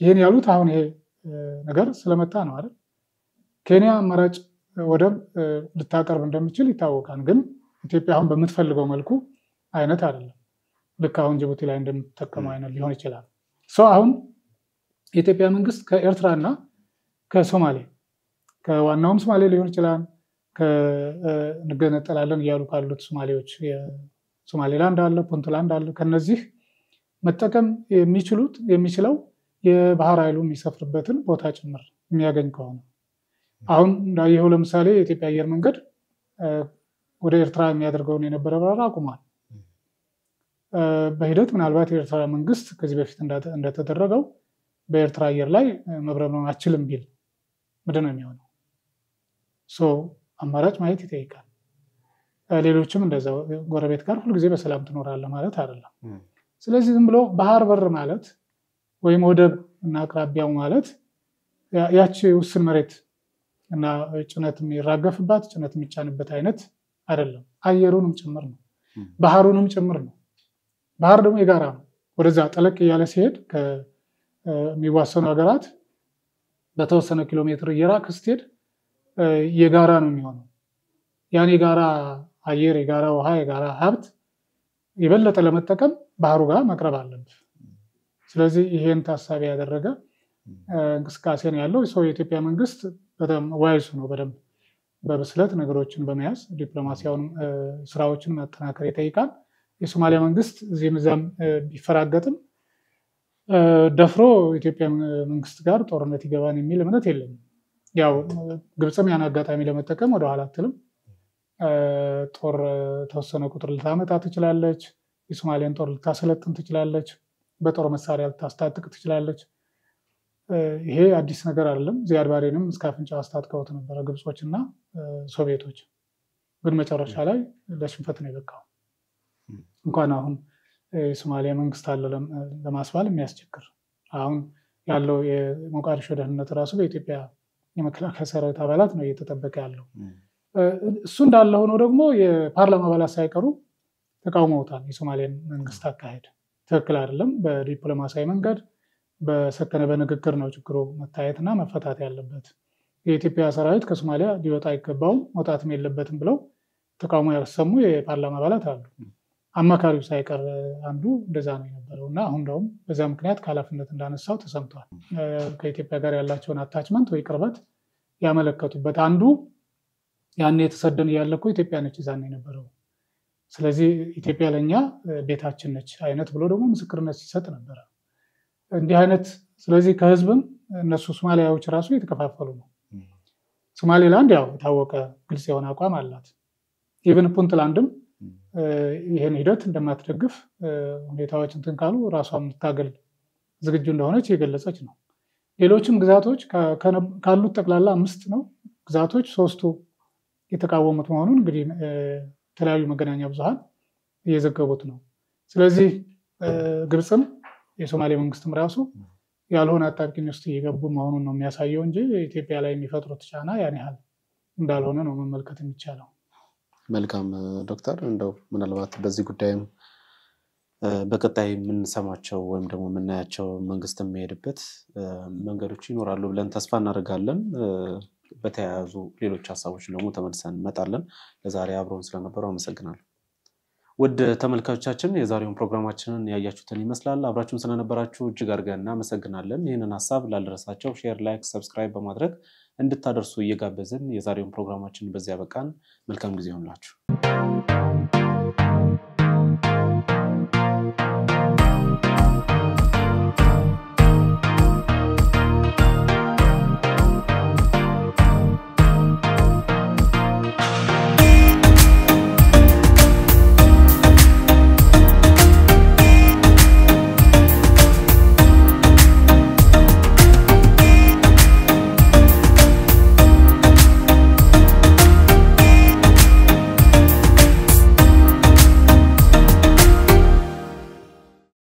ይህን ያሉት አሁን ይሄ ነገር ስለመጣ ነው አይደል? ኬንያ አማራጭ ወደብ ልታቀርብ እንደምችል ይታወቃል። ግን ኢትዮጵያ አሁን በምትፈልገው መልኩ አይነት አይደለም። ልክ አሁን ጅቡቲ ላይ እንደምትጠቀመው አይነት ሊሆን ይችላል። አሁን የኢትዮጵያ መንግስት ከኤርትራ እና ከሶማሌ ከዋናውም ሶማሌ ሊሆን ይችላል እንገነጠላለን እያሉ ካሉት ሶማሌዎች ሶማሌላንድ አለ፣ ፑንትላንድ አለ። ከነዚህ መጠቀም የሚችሉት የሚችለው የባህር ኃይሉ የሚሰፍርበትን ቦታ ጭምር የሚያገኝ ከሆነ አሁን እንዳየኸው ለምሳሌ የኢትዮጵያ አየር መንገድ ወደ ኤርትራ የሚያደርገውን የነበረ በረራ አቁሟል። በሂደት ምናልባት የኤርትራ መንግስት ከዚህ በፊት እንደተደረገው በኤርትራ አየር ላይ መብረር አችልም ቢል ምንድን ነው የሚሆነው? አማራጭ ማየት ይጠይቃል። ሌሎችም እንደዛው ጎረቤት ጋር ሁልጊዜ በሰላም ትኖራለህ ማለት አይደለም። ስለዚህ ዝም ብሎ ባህር በር ማለት ወይም ወደብ እና አቅራቢያው ማለት ያቺ ውስን መሬት እና ጭነት የሚራገፍባት ጭነት የሚጫንበት አይነት አይደለም። አየሩንም ጭምር ነው፣ ባህሩንም ጭምር ነው። ባህር ደግሞ የጋራ ነው። ወደዛ ጠለቅ እያለ ሲሄድ ከሚዋሰኑ ሀገራት በተወሰነ ኪሎ ሜትር እየራቅ ስትሄድ የጋራ ነው የሚሆነው። ያን የጋራ አየር፣ የጋራ ውሃ፣ የጋራ ሀብት የበለጠ ለመጠቀም ባህሩ ጋር መቅረብ አለብህ። ስለዚህ ይሄን ታሳቢ ያደረገ እንቅስቃሴ ነው ያለው። ሰው የኢትዮጵያ መንግስት በጣም ዋይሱ ነው። በደንብ በብስለት ነገሮችን በመያዝ ዲፕሎማሲያውን ስራዎችን ማጠናከር ይጠይቃል። የሶማሊያ መንግስት እዚህም እዛም ቢፈራገጥም ደፍሮ ኢትዮጵያ መንግስት ጋር ጦርነት ይገባን የሚል እምነት የለኝም። ያው ግብፅም ያን አጋጣሚ ለመጠቀም ወደኋላ አትልም። ጦር ተወሰነ ቁጥር ልታመጣ ትችላለች። የሶማሊያን ጦር ልታሰለጥን ትችላለች። በጦር መሳሪያ ልታስታጥቅ ትችላለች። ይሄ አዲስ ነገር አይደለም። ዚያድ ባሬንም እስከ አፍንጫው አስታጥቀውት ነበረ ግብጾች እና ሶቪየቶች። ግን መጨረሻ ላይ ለሽንፈት ነው የበቃው። እንኳን አሁን የሶማሊያ መንግስት አለ ለማስባል የሚያስቸግር አሁን ያለው የሞቃዲሾ ደህንነት ራሱ በኢትዮጵያ የመከላከያ ሰራዊት አባላት ነው እየተጠበቀ ያለው። እሱ እንዳለ ሆኖ ደግሞ የፓርላማ አባላት ሳይቀሩ ተቃውመውታል። የሶማሊያን መንግስት አካሄድ ትክክል አይደለም፣ በዲፕሎማሲያዊ መንገድ በሰከነ በንግግር ነው ችግሩ መታየትና መፈታት ያለበት። የኢትዮጵያ ሰራዊት ከሶማሊያ ሊወጣ አይገባውም መውጣትም የለበትም ብለው ተቃውሞ ያሰሙ የፓርላማ አባላት አሉ። አማካሪው ሳይቀር አንዱ እንደዛ ነው የነበረው እና አሁን እንደውም በዛ ምክንያት ከኃላፊነት እንዳነሳው ተሰምቷል። ከኢትዮጵያ ጋር ያላቸውን attachment ወይ ቅርበት ያመለከቱበት አንዱ ያኔ ተሰደን እያለ እኮ ኢትዮጵያ ነች ይዛን የነበረው ስለዚህ ኢትዮጵያ ለእኛ ቤታችን ነች አይነት ብሎ ደግሞ ምስክርነት ሲሰጥ ነበረ። እንዲህ አይነት ስለዚህ ከህዝብም እነሱ ሶማሊያዎች ራሱ የተከፋፈሉ ነው። ሶማሌላንድ ያው የታወቀ ግልጽ የሆነ አቋም አላት። even ፑንትላንድም ይህን ሂደት እንደማትደግፍ ሁኔታዎች እንትን ካሉ ራሷን የምታገል ዝግጁ እንደሆነች የገለጸች ነው። ሌሎችም ግዛቶች ካሉት ጠቅላላ አምስት ነው ግዛቶች ሶስቱ የተቃወሙት መሆኑን እንግዲህ የተለያዩ መገናኛ ብዙኃን እየዘገቡት ነው። ስለዚህ ግብፅም የሶማሌ መንግስትም ራሱ ያልሆነ አጣብቂኝ ውስጥ እየገቡ መሆኑን ነው የሚያሳየው እንጂ ኢትዮጵያ ላይ የሚፈጥሩት ጫና ያን ያህል እንዳልሆነ ነው መመልከት የሚቻለው። መልካም ዶክተር፣ እንደው ምናልባት በዚህ ጉዳይም በቀጣይ የምንሰማቸው ወይም ደግሞ የምናያቸው መንግስት የሚሄድበት መንገዶች ይኖራሉ ብለን ተስፋ እናደርጋለን። በተያያዙ ሌሎች ሀሳቦች ደግሞ ተመልሰን እንመጣለን። ለዛሬ አብረውን ስለነበሩ አመሰግናለሁ። ውድ ተመልካቾቻችን የዛሬውን ፕሮግራማችንን ያያችሁትን ይመስላል። አብራችሁን ስለነበራችሁ እጅግ አድርገን እናመሰግናለን። ይህንን ሀሳብ ላልደረሳቸው share፣ like፣ subscribe በማድረግ እንድታደርሱ እየጋበዝን የዛሬውን ፕሮግራማችን በዚያ በቃን። መልካም ጊዜ ይሆንላችሁ።